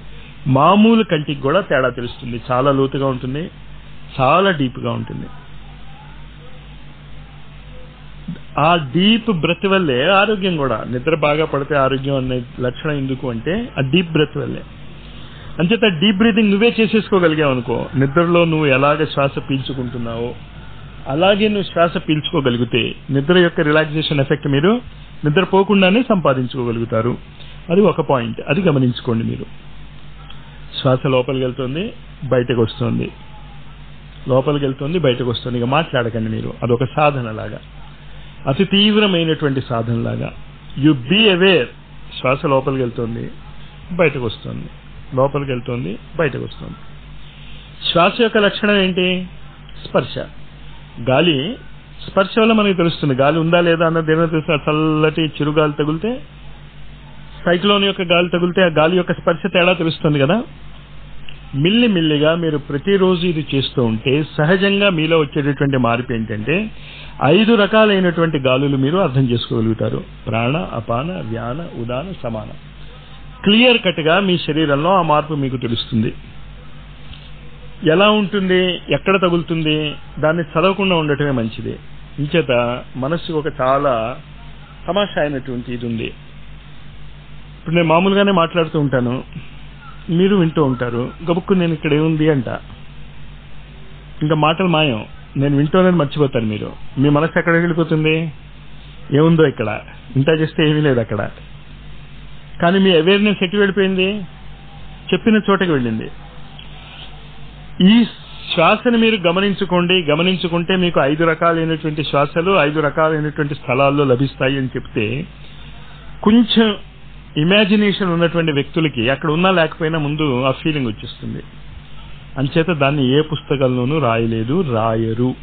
మామూలు కంటికి కూడా తేడా తెలుస్తుంది. చాలా లోతుగా ఉంటుంది. చాలా డీప్గా ఉంటుంది. ఆ డీప్ బ్రెత్ వల్లే ఆరోగ్యం కూడా. నిద్ర బాగా పడితే ఆరోగ్యం అనే లక్షణం ఎందుకు అంటే ఆ డీప్ బ్రెత్ వల్లే. అంచేత డీప్ బ్రీతింగ్ నువ్వే చేసేసుకోగలిగావు అనుకో. నిద్రలో నువ్వు ఎలాగ శ్వాస పీల్చుకుంటున్నావో అలాగే నువ్వు శ్వాస పీల్చుకోగలిగితే నిద్ర యొక్క రిలాక్సేషన్ ఎఫెక్ట్ మీరు నిద్రపోకుండానే సంపాదించుకోగలుగుతారు. అది ఒక పాయింట్. అది గమనించుకోండి మీరు. శ్వాస లోపలికి వెళ్తుంది బయటకు వస్తుంది. లోపలికి వెళ్తుంది బయటకు వస్తుంది. ఇక మాట్లాడకండి మీరు. అదొక సాధన లాగా అతి తీవ్రమైనటువంటి సాధన లాగా యు బీ అవేర్ శ్వాస లోపలికి వెళ్తుంది బయటకు వస్తుంది. లోపలికి వెళ్తుంది బయటకు వస్తుంది శ్వాస యొక్క లక్షణం ఏంటి? స్పర్శ. గాలి స్పర్శ వల్ల మనకి తెలుస్తుంది గాలి ఉందా లేదా అన్నది ఏమైనా తెలుసు చల్లటి చిరుగాలి తగిలితే సైక్లోన్ యొక్క గాలి తగిలితే ఆ గాలి యొక్క స్పర్శ తేడా తెలుస్తుంది కదా. మిల్లి మిల్లిగా మీరు ప్రతిరోజు ఇది చేస్తూ ఉంటే సహజంగా మీలో వచ్చేటటువంటి మార్పు ఏంటంటే ఐదు రకాలైనటువంటి గాలులు మీరు అర్థం చేసుకోగలుగుతారు. ప్రాణ అపాన వ్యాన ఉదాన సమాన. క్లియర్ కట్గా మీ శరీరంలో ఆ మార్పు మీకు తెలుస్తుంది. ఎలా ఉంటుంది? ఎక్కడ తగులుతుంది? దాన్ని చదవకుండా ఉండటమే మంచిది. ఇంచేత మనస్సు ఒక చాలా తమాషా అయినటువంటి ఇది ఉంది. ఇప్పుడు నేను మామూలుగానే మాట్లాడుతూ ఉంటాను. మీరు వింటూ ఉంటారు. గబుక్కు నేను ఇక్కడ ఏముంది అంట. ఇంకా మాటలు మాయం. నేను వింటూనే మర్చిపోతాను మీరు. మీ మనసు ఎక్కడికి వెళ్ళిపోతుంది? ఏముందో ఇక్కడ? ఇంత చేస్తే ఏమీ లేదు అక్కడ. కానీ మీ అవేర్నెస్ ఎటు వెళ్ళిపోయింది? చెప్పిన చోటకి వెళ్ళింది. ఈ శ్వాసను మీరు గమనించుకోండి. గమనించుకుంటే మీకు ఐదు రకాలైనటువంటి శ్వాసలు ఐదు రకాలైనటువంటి స్థలాల్లో లభిస్తాయి అని చెప్తే కొంచెం ఇమాజినేషన్ ఉన్నటువంటి వ్యక్తులకి అక్కడ ఉన్నా లేకపోయినా ముందు ఆ ఫీలింగ్ వచ్చేస్తుంది. అంచేత దాన్ని ఏ పుస్తకంలోనూ రాయలేదు రాయరు.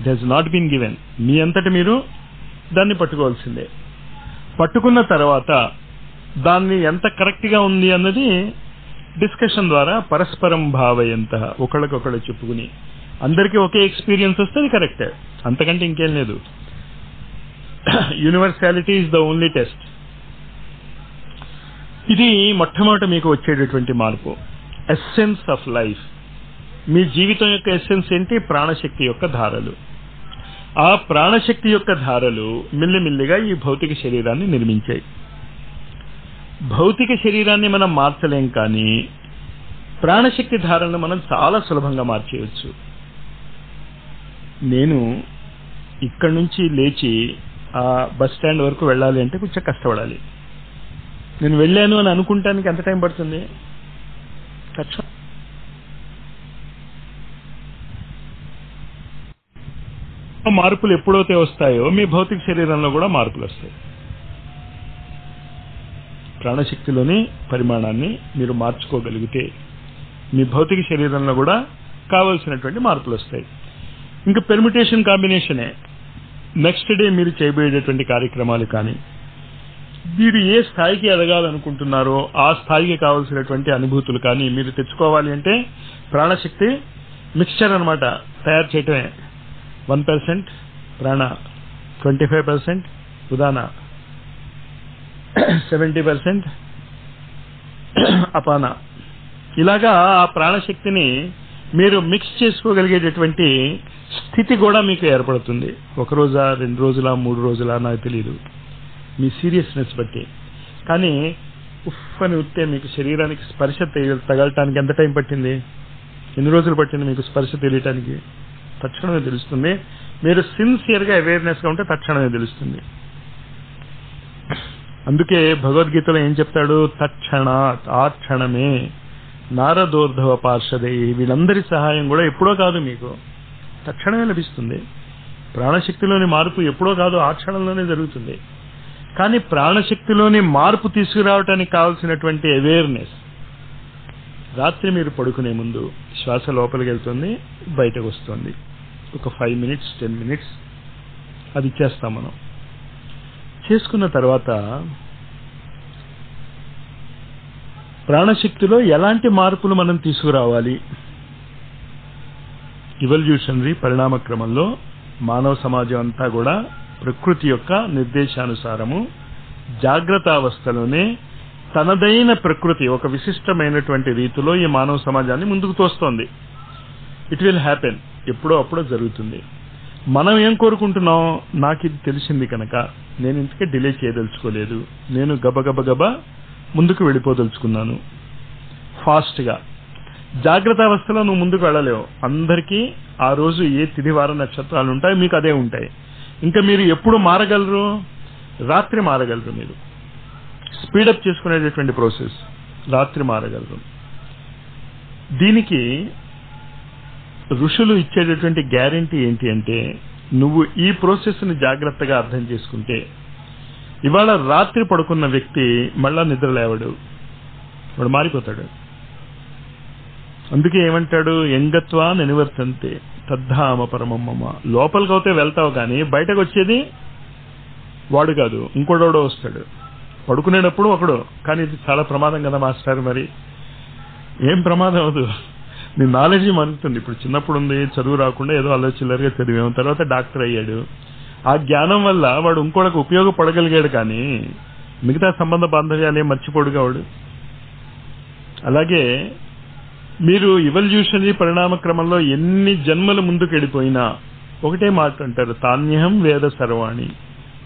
It has not been given మీ అంతటి మీరు దాన్ని పట్టుకోవాల్సిందే. పట్టుకున్న తర్వాత దాన్ని ఎంత కరెక్ట్గా ఉంది అన్నది డిస్కషన్ ద్వారా పరస్పరం భావయంత ఒకళ్ళకొకళ్ళు చెప్పుకుని. అందరికీ ఒకే ఎక్స్పీరియన్స్ వస్తే అది కరెక్టే. అంతకంటే ఇంకేం లేదు. Universality is the only test ఇది మొట్టమొదట మీకు వచ్చేటటువంటి మార్పు. ఎస్సెన్స్ ఆఫ్ లైఫ్ మీ జీవితం యొక్క ఎస్సెన్స్ ఏంటి? ప్రాణశక్తి యొక్క ధారలు. ఆ ప్రాణశక్తి యొక్క ధారలు మిల్లిమిల్లిగా ఈ భౌతిక శరీరాన్ని నిర్మించాయి. భౌతిక శరీరాన్ని మనం మార్చలేం కానీ ప్రాణశక్తి ధారణను మనం చాలా సులభంగా మార్చేయచ్చు. నేను ఇక్కడి నుంచి లేచి ఆ బస్ స్టాండ్ వరకు వెళ్ళాలి అంటే కొంచెం కష్టపడాలి. నేను వెళ్ళాను అని అనుకుంటానికి ఎంత టైం పడుతుంది? తక్షణం మార్పులు ఎప్పుడైతే వస్తాయో మీ భౌతిక శరీరంలో కూడా మార్పులు వస్తాయి. ప్రాణశక్తిలోని పరిమాణాన్ని మీరు మార్చుకోగలిగితే మీ భౌతిక శరీరంలో కూడా కావలసినటువంటి మార్పులు వస్తాయి. ఇంకా పెర్మిటేషన్ కాంబినేషనే నెక్స్ట్ డే మీరు చేయబోయేటటువంటి కార్యక్రమాలు కానీ మీరు ఏ స్థాయికి ఎదగాలనుకుంటున్నారో ఆ స్థాయికి కావలసినటువంటి అనుభూతులు కానీ మీరు తెచ్చుకోవాలి అంటే ప్రాణశక్తి మిక్స్చర్ అనమాట తయారు చేయటమే. వన్ పర్సెంట్ ప్రాణ ట్వంటీ ఫైవ్ పర్సెంట్ ఉదాహరణ. సెవెంటీ పర్సెంట్ అపాన. ఇలాగా ఆ ప్రాణశక్తిని మీరు మిక్స్ చేసుకోగలిగేటటువంటి స్థితి కూడా మీకు ఏర్పడుతుంది. ఒక రోజా రెండు రోజుల మూడు రోజుల నాకు తెలియదు మీ సీరియస్నెస్ బట్టి. కానీ ఉఫ్ అని ఉత్తే మీకు శరీరానికి స్పర్శ తగలటానికి ఎంత టైం పట్టింది? ఎన్ని రోజులు పట్టింది మీకు స్పర్శ తెలియటానికి? తక్షణమే తెలుస్తుంది. మీరు సిన్సియర్గా అవేర్నెస్గా ఉంటే తక్షణమే తెలుస్తుంది. అందుకే భగవద్గీతలో ఏం చెప్తాడు? తక్షణ ఆ క్షణమే నారదోర్ధవ పార్షదే వీళ్ళందరి సహాయం కూడా ఎప్పుడో కాదు మీకు. తక్షణమే లభిస్తుంది. ప్రాణశక్తిలోని మార్పు ఎప్పుడో కాదు ఆ క్షణంలోనే జరుగుతుంది. కానీ ప్రాణశక్తిలోని మార్పు తీసుకురావటానికి కావాల్సినటువంటి అవేర్నెస్ రాత్రి మీరు పడుకునే ముందు శ్వాస లోపలికి వెళ్తుంది బయటకు వస్తుంది. ఒక ఫైవ్ మినిట్స్ టెన్ మినిట్స్ అది ఇచ్చేస్తాం మనం. చేసుకున్న తర్వాత ప్రాణశక్తిలో ఎలాంటి మార్పులు మనం తీసుకురావాలి? ఇవల్యూషనరీ పరిణామ క్రమంలో మానవ సమాజం అంతా కూడా ప్రకృతి యొక్క నిర్దేశానుసారము జాగ్రత్తావస్థలోనే తనదైన ప్రకృతి ఒక విశిష్టమైనటువంటి రీతిలో ఈ మానవ సమాజాన్ని ముందుకు తోస్తోంది. ఇట్ విల్ హ్యాపెన్ ఎప్పుడో అప్పుడో జరుగుతుంది. మనం ఏం కోరుకుంటున్నాం? నాకు ఇది తెలిసింది కనుక నేను ఇంతకే డిలే చేయదలుచుకోలేదు. నేను గబగబ గబ ముందుకు వెళ్ళిపోదలుచుకున్నాను. ఫాస్ట్గా. జాగ్రత్త అవస్థలో నువ్వు ముందుకు వెళ్ళలేవు. అందరికీ ఆ రోజు ఏ తిదివార నక్షత్రాలు ఉంటాయి మీకు అదే ఉంటాయి. ఇంకా మీరు ఎప్పుడు మారగలరు? రాత్రి మారగలరు మీరు. స్పీడప్ చేసుకునేటటువంటి ప్రాసెస్. రాత్రి మారగలరు. దీనికి ఋషులు ఇచ్చేటటువంటి గ్యారంటీ ఏంటి అంటే నువ్వు ఈ ప్రాసెస్ని జాగ్రత్తగా అర్థం చేసుకుంటే ఇవాళ రాత్రి పడుకున్న వ్యక్తి మళ్ళా నిద్ర లేవడు. వాడు మారిపోతాడు. అందుకే ఏమంటాడు ఎంగత్వా నినివర్తంతే తద్ధామ పరమమ్మ లోపలికి అవుతే వెళ్తావు కానీ బయటకు వచ్చేది వాడు కాదు ఇంకోడోడో వస్తాడు. పడుకునేటప్పుడు ఒకడు కానీ ఇది చాలా ప్రమాదం కదా మాస్టర్ మరి. ఏం ప్రమాదం అవదు నీ నాలెడ్జ్ మరుగుతుంది ఇప్పుడు చిన్నప్పుడు ఉంది చదువు రాకుండా ఏదో చిల్లరగా చదివాము. తర్వాత డాక్టర్ అయ్యాడు. ఆ జ్ఞానం వల్ల వాడు ఇంకోటికి ఉపయోగపడగలిగాడు కానీ మిగతా సంబంధ బాంధవ్యాలు ఏం మర్చిపోడుగా వాడు. అలాగే మీరు ఇవల్యూషనరీ పరిణామ క్రమంలో ఎన్ని జన్మలు ముందుకు వెళ్ళిపోయినా ఒకటే మాట అంటారు తాన్యహం వేద సర్వాణి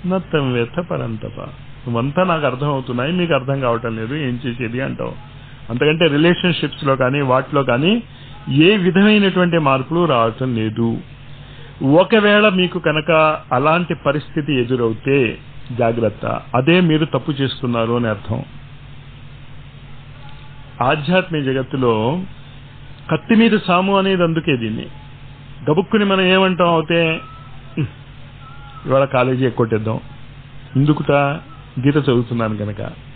నత్తం వేత పరంతప. నువ్వంతా నాకు అర్థం అవుతున్నాయి మీకు అర్థం కావటం లేదు ఏం చేసేది అంటావు. అంతకంటే రిలేషన్షిప్స్లో కానీ వాటిలో కానీ ఏ విధమైనటువంటి మార్పులు రావటం లేదు. ఒకవేళ మీకు కనుక అలాంటి పరిస్థితి ఎదురవుతే జాగ్రత్త. అదే మీరు తప్పు చేస్తున్నారు అని అర్థం. ఆధ్యాత్మిక జగత్తులో కత్తి మీద సాము అనేది అందుకే దీన్ని. గబుక్కుని మనం ఏమంటాం అవుతే ఇవాళ కాలేజీ ఎక్కొట్టేద్దాం. ఎందుకుట గీత చదువుతున్నాను కనుక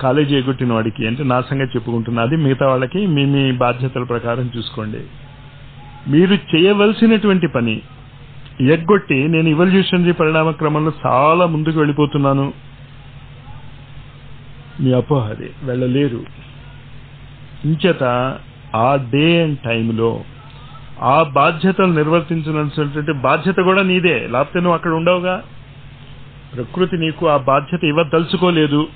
కాలేజీ ఎగ్గొట్టిన వాడికి అంటే నా సంగతి చెప్పుకుంటున్నా. అది మిగతా వాళ్ళకి మీ మీ బాధ్యతల ప్రకారం చూసుకోండి. మీరు చేయవలసినటువంటి పని ఎగ్గొట్టి నేను ఇవల్యూషనరీ పరిణామ క్రమంలో చాలా ముందుకు వెళ్ళిపోతున్నాను. మీ అపోహ అది వెళ్ళలేరు. ఇంచేత ఆ డే అండ్ టైంలో ఆ బాధ్యతలు నిర్వర్తించినటువంటి బాధ్యత కూడా నీదే. లేకపోతే నువ్వు అక్కడ ఉండవుగా. ప్రకృతి నీకు ఆ బాధ్యత ఇవ్వదలుచుకోలేదు.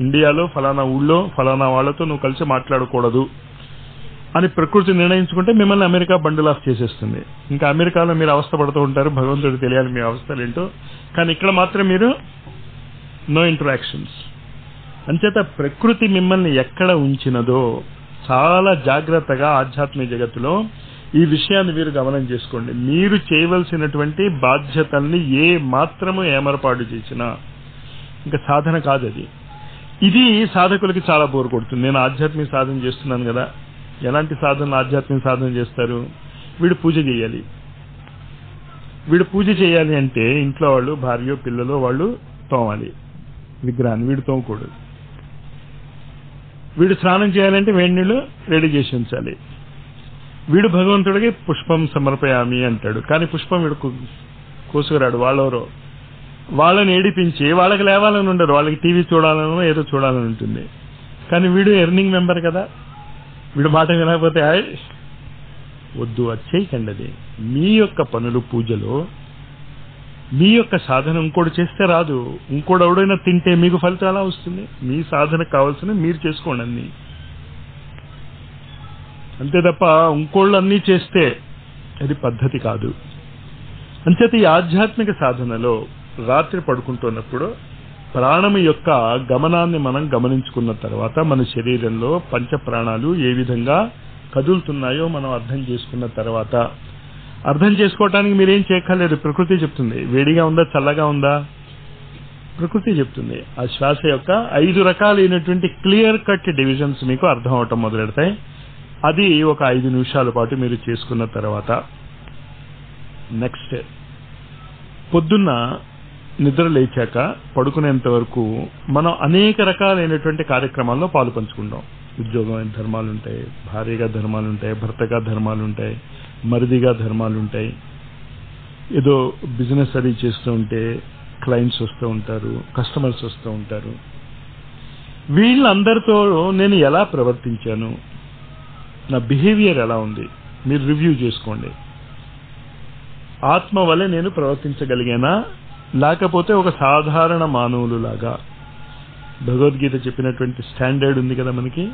ఇండియాలో ఫలానా ఊళ్ళో ఫలానా వాళ్ళతో నువ్వు కలిసి మాట్లాడకూడదు అని ప్రకృతి నిర్ణయించుకుంటే మిమ్మల్ని అమెరికా బండిల్ ఆఫ్ చేసేస్తుంది. ఇంకా అమెరికాలో మీరు అవస్థ పడుతూ ఉంటారు భగవంతుడు తెలియాలి మీ అవస్థలు ఏంటో. కానీ ఇక్కడ మాత్రం మీరు నో ఇంటరాక్షన్స్ అంచేత ప్రకృతి మిమ్మల్ని ఎక్కడ ఉంచినదో చాలా జాగ్రత్తగా ఆధ్యాత్మిక జగత్తులో ఈ విషయాన్ని మీరు గమనం చేసుకోండి. మీరు చేయవలసినటువంటి బాధ్యతల్ని ఏ మాత్రము ఏమరపాటు చేసినా. ఇంకా సాధన కాదు అది ఇది సాధకులకి చాలా బోరు కొడుతుంది. నేను ఆధ్యాత్మిక సాధన చేస్తున్నాను కదా. ఎలాంటి సాధన ఆధ్యాత్మిక సాధన చేస్తారు? వీడు పూజ చేయాలి. వీడు పూజ చేయాలి అంటే ఇంట్లో వాళ్ళు భార్య పిల్లలు వాళ్ళు తోమాలి. విగ్రహాన్ని వీడు తోమకూడదు వీడు స్నానం చేయాలంటే వేడి నీళ్ళు రెడీ చేసి ఉంచాలి. వీడు భగవంతుడికి పుష్పం సమర్పయామి అంటాడు. కానీ పుష్పం వీడు కోసుకురాడు. వాళ్ళెవరో? వాళ్ళని ఏడిపించి వాళ్ళకి లేవాలని ఉండరు వాళ్ళకి టీవీ చూడాలనో ఏదో చూడాలని ఉంటుంది. కానీ వీడు ఎర్నింగ్ మెంబర్ కదా. వీడు మాట వినకపోతే వద్దు అది చేయకండి అది. మీ యొక్క పనులు పూజలో మీ యొక్క సాధన ఇంకోటి చేస్తే రాదు. ఇంకోటి ఎవడైనా తింటే మీకు ఫలితం ఎలా వస్తుంది? మీ సాధన కావాల్సిన మీరు చేసుకోండి అన్ని. అంతే తప్ప ఇంకోళ్ళు అన్నీ చేస్తే అది పద్ధతి కాదు. అంచేత ఈ ఆధ్యాత్మిక సాధనలో రాత్రి పడుకుంటున్నప్పుడు ప్రాణము యొక్క గమనాన్ని మనం గమనించుకున్న తర్వాత మన శరీరంలో పంచ ప్రాణాలు ఏ విధంగా కదులుతున్నాయో మనం అర్థం చేసుకున్న తర్వాత అర్థం చేసుకోవటానికి మీరేం చేయక్కర్లేదు. ప్రకృతి చెప్తుంది. వేడిగా ఉందా చల్లగా ఉందా? ప్రకృతి చెప్తుంది. ఆ శ్వాస యొక్క ఐదు రకాలైనటువంటి క్లియర్ కట్ డివిజన్స్ మీకు అర్థం అవటం మొదలెడతాయి. అది ఒక ఐదు నిమిషాల పాటు మీరు చేసుకున్న తర్వాత నెక్స్ట్ పొద్దున్న నిద్ర లేచాక పడుకునేంత వరకు మనం అనేక రకాలైనటువంటి కార్యక్రమాల్లో పాలు పంచుకుంటాం ఉద్యోగమైన ధర్మాలు ఉంటాయి భార్యగా ధర్మాలు ఉంటాయి భర్తగా ధర్మాలు ఉంటాయి మరిదిగా ధర్మాలు ఉంటాయి ఏదో బిజినెస్ అది చేస్తూ ఉంటే క్లయింట్స్ వస్తూ ఉంటారు కస్టమర్స్ వస్తూ ఉంటారు. వీళ్ళందరితో నేను ఎలా ప్రవర్తించాను? నా బిహేవియర్ ఎలా ఉంది? మీరు రివ్యూ చేసుకోండి. ఆత్మ వలె నేను ప్రవర్తించగలిగానా? లేకపోతే ఒక సాధారణ మానవులు లాగా భగవద్గీత చెప్పినటువంటి స్టాండర్డ్ ఉంది కదా మనకి?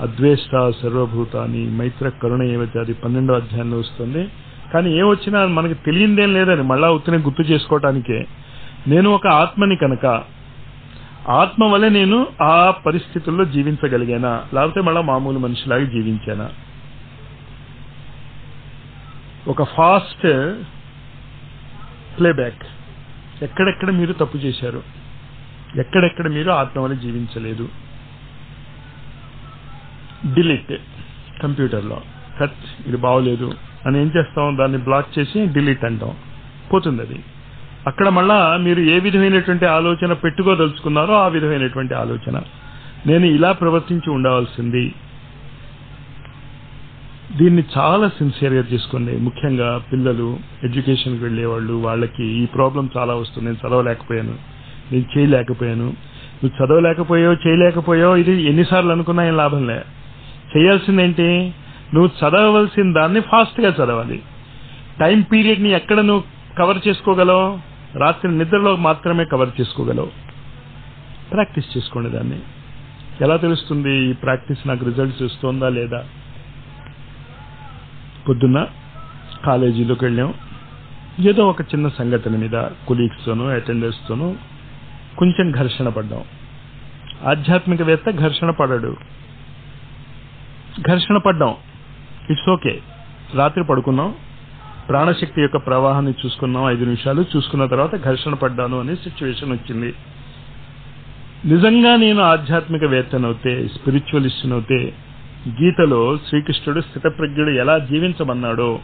అద్వేష్ట సర్వభూతాన్ని మైత్ర కరుణ ఏమైతే అది పన్నెండో అధ్యాయంలో వస్తుంది. కానీ ఏమొచ్చినా మనకి తెలియందేం లేదని మళ్ళా ఉత్తనే గుర్తు చేసుకోవటానికే. నేను ఒక ఆత్మని కనుక ఆత్మ వల్ల నేను ఆ పరిస్థితుల్లో జీవించగలిగానా? లేకపోతే మళ్ళా మామూలు మనిషిలాగా జీవించానా? ఒక ఫాస్ట్ ప్లేబ్యాక్. ఎక్కడెక్కడ మీరు తప్పు చేశారు? ఎక్కడెక్కడ మీరు ఆత్మ వల్ల జీవించలేదు? డిలీట్. కంప్యూటర్లో. కట్. ఇది బాగోలేదు. అని ఏం చేస్తాం? దాన్ని బ్లాక్ చేసి డిలీట్ అంటాం. పోతుంది అది అక్కడ మళ్ళా మీరు ఏ విధమైనటువంటి ఆలోచన పెట్టుకోదలుచుకున్నారో ఆ విధమైనటువంటి ఆలోచన. నేను ఇలా ప్రవర్తించి ఉండవలసింది. దీన్ని చాలా సిన్సియర్గా తీసుకోండి ముఖ్యంగా పిల్లలు ఎడ్యుకేషన్కి వెళ్ళేవాళ్ళు వాళ్ళకి ఈ ప్రాబ్లం చాలా వస్తుంది. నేను చదవలేకపోయాను. నేను చేయలేకపోయాను. నువ్వు చదవలేకపోయావు చేయలేకపోయావు ఇది ఎన్నిసార్లు అనుకున్నా ఏం లాభంలే చేయాల్సిందేంటి? నువ్వు చదవవలసిన దాన్ని ఫాస్ట్గా చదవాలి. టైం పీరియడ్ని ఎక్కడ నువ్వు కవర్ చేసుకోగలవు? రాత్రి నిద్రలో మాత్రమే కవర్ చేసుకోగలవు. ప్రాక్టీస్ చేసుకోండి దాన్ని. ఎలా తెలుస్తుంది? ఈ ప్రాక్టీస్ నాకు రిజల్ట్స్ ఇస్తుందా లేదా? పొద్దున్న కాలేజీలోకి వెళ్ళాం. ఏదో ఒక చిన్న సంఘటన మీద కొలీగ్స్తోనూ అటెండర్స్తోనూ కొంచెం ఘర్షణ పడ్డాం. ఆధ్యాత్మికవేత్త ఘర్షణ పడడు. ఘర్షణ పడ్డాం. ఇట్స్ ఓకే రాత్రి పడుకున్నాం. ప్రాణశక్తి యొక్క ప్రవాహాన్ని చూసుకున్నాం. ఐదు నిమిషాలు చూసుకున్న తర్వాత ఘర్షణ పడ్డాను అనే సిచ్యువేషన్ వచ్చింది. నిజంగా నేను ఆధ్యాత్మికవేత్తనవుతే స్పిరిచువలిస్ట్నవుతే గీతలో శ్రీకృష్ణుడు స్థితప్రజ్ఞుడు ఎలా జీవించమన్నాడో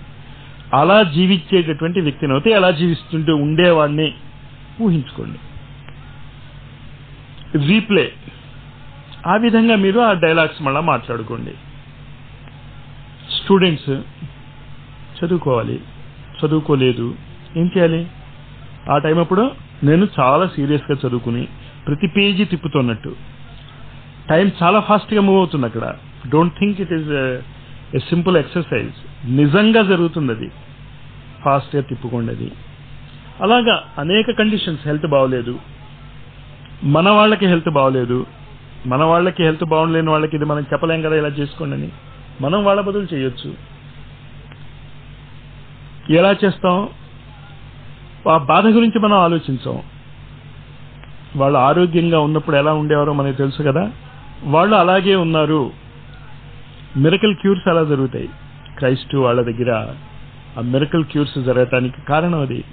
అలా జీవించేటటువంటి వ్యక్తిని అయితే ఎలా జీవిస్తుంటూ ఉండేవాడిని ఊహించుకోండి. రీప్లే. ఆ విధంగా మీరు ఆ డైలాగ్స్ మళ్ళా మాట్లాడుకోండి. స్టూడెంట్స్ చదువుకోవాలి. చదువుకోలేదు. ఏం చేయాలి? ఆ టైం అప్పుడు నేను చాలా సీరియస్గా చదువుకుని ప్రతి పేజీ తిప్పుతున్నట్టు. టైం చాలా ఫాస్ట్గా మూవ్ అవుతుంది అక్కడ. Don't think it is a simple exercise నిజంగా జరుగుతుంది అది ఫాస్ట్గా తిప్పుకోండి అది అలాగా అనేక కండిషన్స్ హెల్త్ బాగోలేదు మన వాళ్ళకి హెల్త్ బాగోలేదు మన వాళ్ళకి హెల్త్ బాగుండలేని వాళ్ళకి ఇది మనం చెప్పలేం కదా ఇలా చేసుకోండి అని మనం వాళ్ళ బదులు చేయొచ్చు. ఎలా చేస్తాం? ఆ బాధ గురించి మనం ఆలోచించాం. వాళ్ళు ఆరోగ్యంగా ఉన్నప్పుడు ఎలా ఉండేవారో మనకి తెలుసు కదా. వాళ్ళు అలాగే ఉన్నారు. మిరకల్ క్యూర్స్ అలా జరుగుతాయి. క్రైస్ట్ వాళ్ళ దగ్గర ఆ మిరకల్ క్యూర్స్ జరగటానికి కారణం అది.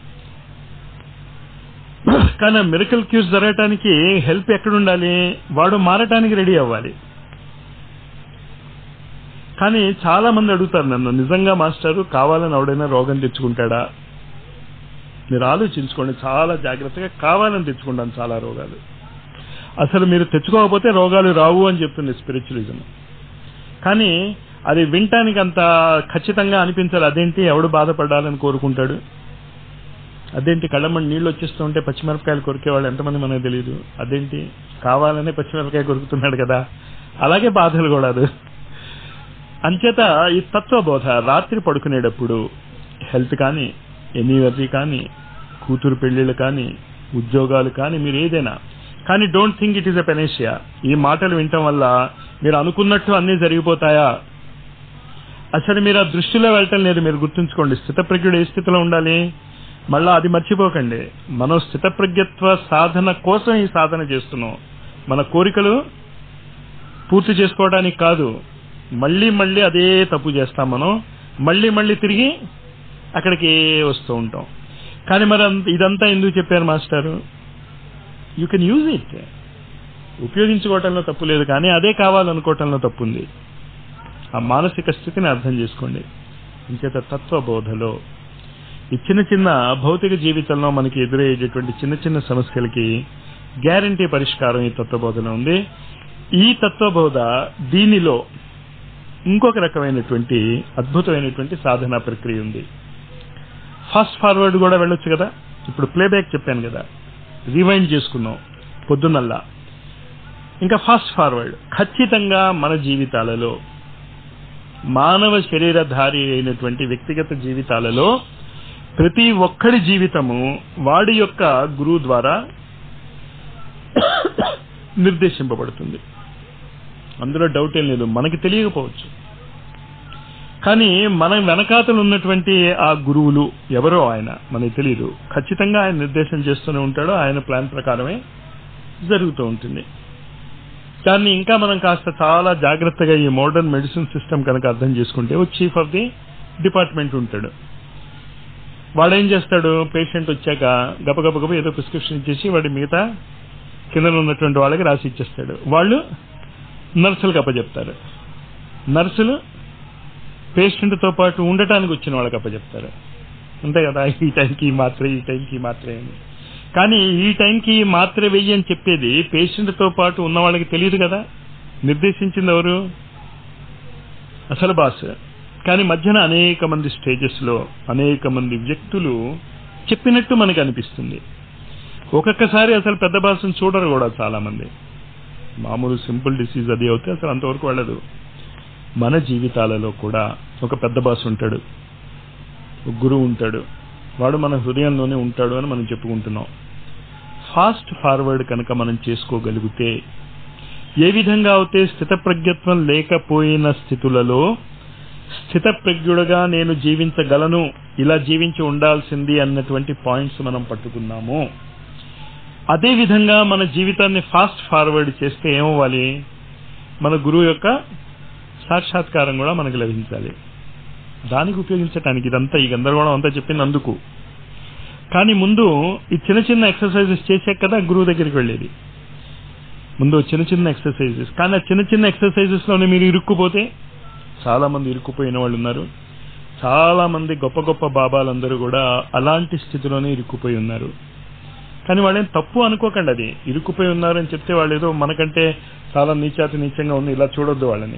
కానీ ఆ మిరకల్ క్యూర్స్ జరగటానికి హెల్ప్ ఎక్కడుండాలి? వాడు మారటానికి రెడీ అవ్వాలి. కానీ చాలా మంది అడుగుతారు నన్ను నిజంగా మాస్టారు కావాలని ఎవడైనా రోగం తెచ్చుకుంటాడా? మీరు ఆలోచించుకోండి చాలా జాగ్రత్తగా కావాలని తెచ్చుకుంటాను చాలా రోగాలు. అసలు మీరు తెచ్చుకోకపోతే రోగాలు రావు అని చెప్తుంది స్పిరిచువలిజం. కానీ అది వినటానికి అంత ఖచ్చితంగా అనిపించాలి. అదేంటి? ఎవడు బాధపడాలని కోరుకుంటాడు? అదేంటి? కళ్ళమ్మని నీళ్ళు వచ్చేస్తూ ఉంటే పచ్చిమిరపకాయలు కొరికేవాళ్ళు ఎంతమంది మనకు తెలియదు అదేంటి? కావాలనే పచ్చిమిరపకాయ కొరుకుతున్నాడు కదా. అలాగే బాధలు కూడా అంచేత ఈ తత్వబోధ రాత్రి పడుకునేటప్పుడు హెల్త్ కానీ ఎనీవర్జీ కానీ కూతురు పెళ్ళిళ్ళు కానీ ఉద్యోగాలు కానీ మీరు ఏదైనా. కానీ don't think it is a panacea. ఈ మాటలు వినటం వల్ల మీరు అనుకున్నట్టు అన్నీ జరిగిపోతాయా? అసలు మీరు ఆ దృష్టిలో వెళ్ళటం లేదు. మీరు గుర్తుంచుకోండి. స్థితప్రజ్ఞుడు ఏ స్థితిలో ఉండాలి? మళ్ళా అది మర్చిపోకండి. మనం స్థితప్రజ్ఞత్వ సాధన కోసం ఈ సాధన చేస్తున్నాం. మన కోరికలు పూర్తి చేసుకోవడానికి కాదు. మళ్ళీ మళ్ళీ అదే తప్పు చేస్తాం మనం. మళ్ళీ మళ్ళీ తిరిగి అక్కడికి వస్తూ ఉంటాం. కానీ మరి ఇదంతా ఎందుకు చెప్పారు మాస్టారు? యూ కెన్ యూజ్ ఇట్ ఉపయోగించుకోవటంలో తప్పు లేదు కానీ అదే కావాలనుకోవటంలో తప్పు ఉంది ఆ మానసిక స్థితిని అర్థం చేసుకోండి. ఇంచేత తత్వబోధలో. ఈ చిన్న చిన్న భౌతిక జీవితంలో మనకి ఎదురయ్యేటటువంటి చిన్న చిన్న సమస్యలకి గ్యారంటీ పరిష్కారం ఈ తత్వబోధన ఉంది. ఈ తత్వబోధ దీనిలో ఇంకొక రకమైనటువంటి అద్భుతమైనటువంటి సాధనా ప్రక్రియ ఉంది. ఫాస్ట్ ఫార్వర్డ్ కూడా వెళ్ళొచ్చు కదా. ఇప్పుడు ప్లేబ్యాక్ చెప్పాను కదా. రివైండ్ చేసుకున్నాం. పొద్దున్నల్లా. ఇంకా ఫాస్ట్ ఫార్వర్డ్. ఖచ్చితంగా మన జీవితాలలో మానవ శరీరధారి అయినటువంటి వ్యక్తిగత జీవితాలలో ప్రతి ఒక్కడి జీవితము వాడి యొక్క గురువు ద్వారా నిర్దేశింపబడుతుంది. అందులో డౌట్ ఏం లేదు. మనకి తెలియకపోవచ్చు. కానీ మన వెనకాతలు ఉన్నటువంటి ఆ గురువులు ఎవరో ఆయన? మనకి తెలియదు ఖచ్చితంగా ఆయన నిర్దేశం చేస్తూనే ఉంటాడో. ఆయన ప్లాన్ ప్రకారమే జరుగుతూ ఉంటుంది. దాన్ని ఇంకా మనం కాస్త చాలా జాగ్రత్తగా ఈ మోడర్న్ మెడిసిన్ సిస్టమ్ కనుక అర్థం చేసుకుంటే ఓ చీఫ్ ఆఫ్ ది డిపార్ట్మెంట్ ఉంటాడు. వాడేం చేస్తాడు? పేషెంట్ వచ్చాక గబగబగబ ఏదో ప్రిస్క్రిప్షన్ ఇచ్చేసి వాడి మిగతా కింద ఉన్నటువంటి వాళ్ళకి రాసి ఇచ్చేస్తాడు. వాళ్ళు నర్సులకు అప్పచెప్తారు నర్సులు పేషెంట్తో పాటు ఉండటానికి వచ్చిన వాళ్ళకి అప్పచెప్తారు అంతే కదా? ఈ టైంకి ఈ మాత్రే ఈ టైంకి ఈ మాత్రే అని. కానీ ఈ టైంకి మాత్ర వెయ్యి అని చెప్పేది పేషెంట్తో పాటు ఉన్న వాళ్ళకి తెలియదు కదా? నిర్దేశించింది ఎవరు? అసలు బాస్ కానీ మధ్యన అనేక మంది స్టేజెస్లో అనేక మంది వ్యక్తులు చెప్పినట్టు మనకు అనిపిస్తుంది. ఒక్కొక్కసారి అసలు పెద్ద బాసుని చూడరు కూడా చాలా మంది మామూలు సింపుల్ డిసీజ్ అది అవుతే అసలు అంతవరకు వెళ్ళదు. మన జీవితాలలో కూడా ఒక పెద్ద బాస్ ఉంటాడు. ఒక గురువు ఉంటాడు. వాడు మన హృదయంలోనే ఉంటాడు అని మనం చెప్పుకుంటున్నాం. ఫాస్ట్ ఫార్వర్డ్ కనుక మనం చేసుకోగలిగితే ఏ విధంగా అయితే స్థితప్రజ్ఞత్వం లేకపోయిన స్థితులలో స్థితప్రజ్ఞుడుగా నేను జీవించగలను ఇలా జీవించి ఉండాల్సింది అన్నటువంటి పాయింట్స్ మనం పట్టుకున్నాము. అదే విధంగా మన జీవితాన్ని ఫాస్ట్ ఫార్వర్డ్ చేస్తే ఏమవ్వాలి? మన గురువు యొక్క సాక్షాత్కారం కూడా మనకు లభించాలి. దానికి ఉపయోగించటానికి ఇదంతా ఈ గందరగోళం అంతా చెప్పింది అందుకు. కానీ ముందు ఈ చిన్న చిన్న ఎక్సర్సైజెస్ చేసాక కదా గురువు దగ్గరికి వెళ్ళేది. ముందు చిన్న చిన్న ఎక్సర్సైజెస్. కానీ ఆ చిన్న చిన్న ఎక్సర్సైజెస్లోనే మీరు ఇరుక్కుపోతే చాలా మంది ఇరుక్కుపోయిన వాళ్ళు ఉన్నారు. చాలా మంది గొప్ప గొప్ప బాబాలందరూ కూడా అలాంటి స్థితిలోనే ఇరుక్కుపోయి ఉన్నారు. కానీ వాళ్ళేం తప్పు అనుకోకండి అది. ఇరుక్కుపోయి ఉన్నారని చెప్తే వాళ్ళు ఏదో మనకంటే చాలా నీచాతి నీచంగా ఉంది ఇలా చూడొద్దు వాళ్ళని.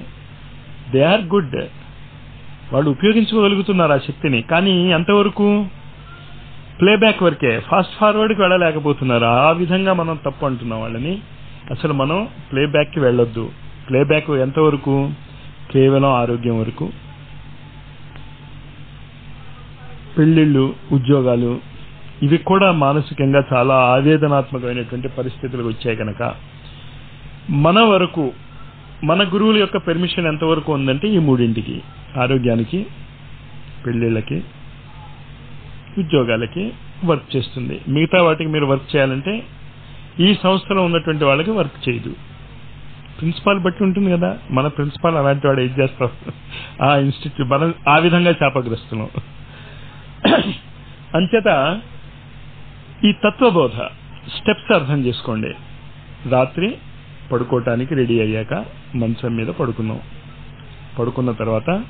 They are good. వాళ్ళు ఉపయోగించుకోగలుగుతున్నారు ఆ శక్తిని. కానీ ఎంతవరకు ప్లేబ్యాక్ వరకే. ఫాస్ట్ ఫార్వర్డ్కి వెళ్ళలేకపోతున్నారు? ఆ విధంగా మనం తప్పు అంటున్నాం వాళ్ళని. అసలు మనం ప్లేబ్యాక్కి వెళ్ళొద్దు. ప్లేబ్యాక్ ఎంతవరకు? కేవలం ఆరోగ్యం వరకు. పెళ్ళిళ్ళు ఉద్యోగాలు ఇవి కూడా మానసికంగా చాలా ఆవేదనాత్మకమైనటువంటి పరిస్థితులకు వచ్చాయి కనుక. మన వరకు మన గురువుల యొక్క పెర్మిషన్ ఎంతవరకు ఉందంటే ఈ మూడింటికి. ఆరోగ్యానికి పెళ్ళిళ్ళకి ఉద్యోగాలకి వర్క్ చేస్తుంది. మిగతా వాటికి మీరు వర్క్ చేయాలంటే ఈ సంస్థలో ఉన్నటువంటి వాళ్ళకి వర్క్ చేయదు. ప్రిన్సిపాల్ బట్టి ఉంటుంది కదా. మన ప్రిన్సిపాల్ అలాంటి వాడు ఏం చేస్తాం ఆ ఇన్స్టిట్యూట్ మనం ఆ విధంగా శాపగ్రస్తున్నాం అంచేత ఈ తత్వబోధ స్టెప్స్ అర్థం చేసుకోండి. రాత్రి పడుకోవటానికి రెడీ అయ్యాక మంచం మీద పడుకున్నాం. పడుకున్న తర్వాత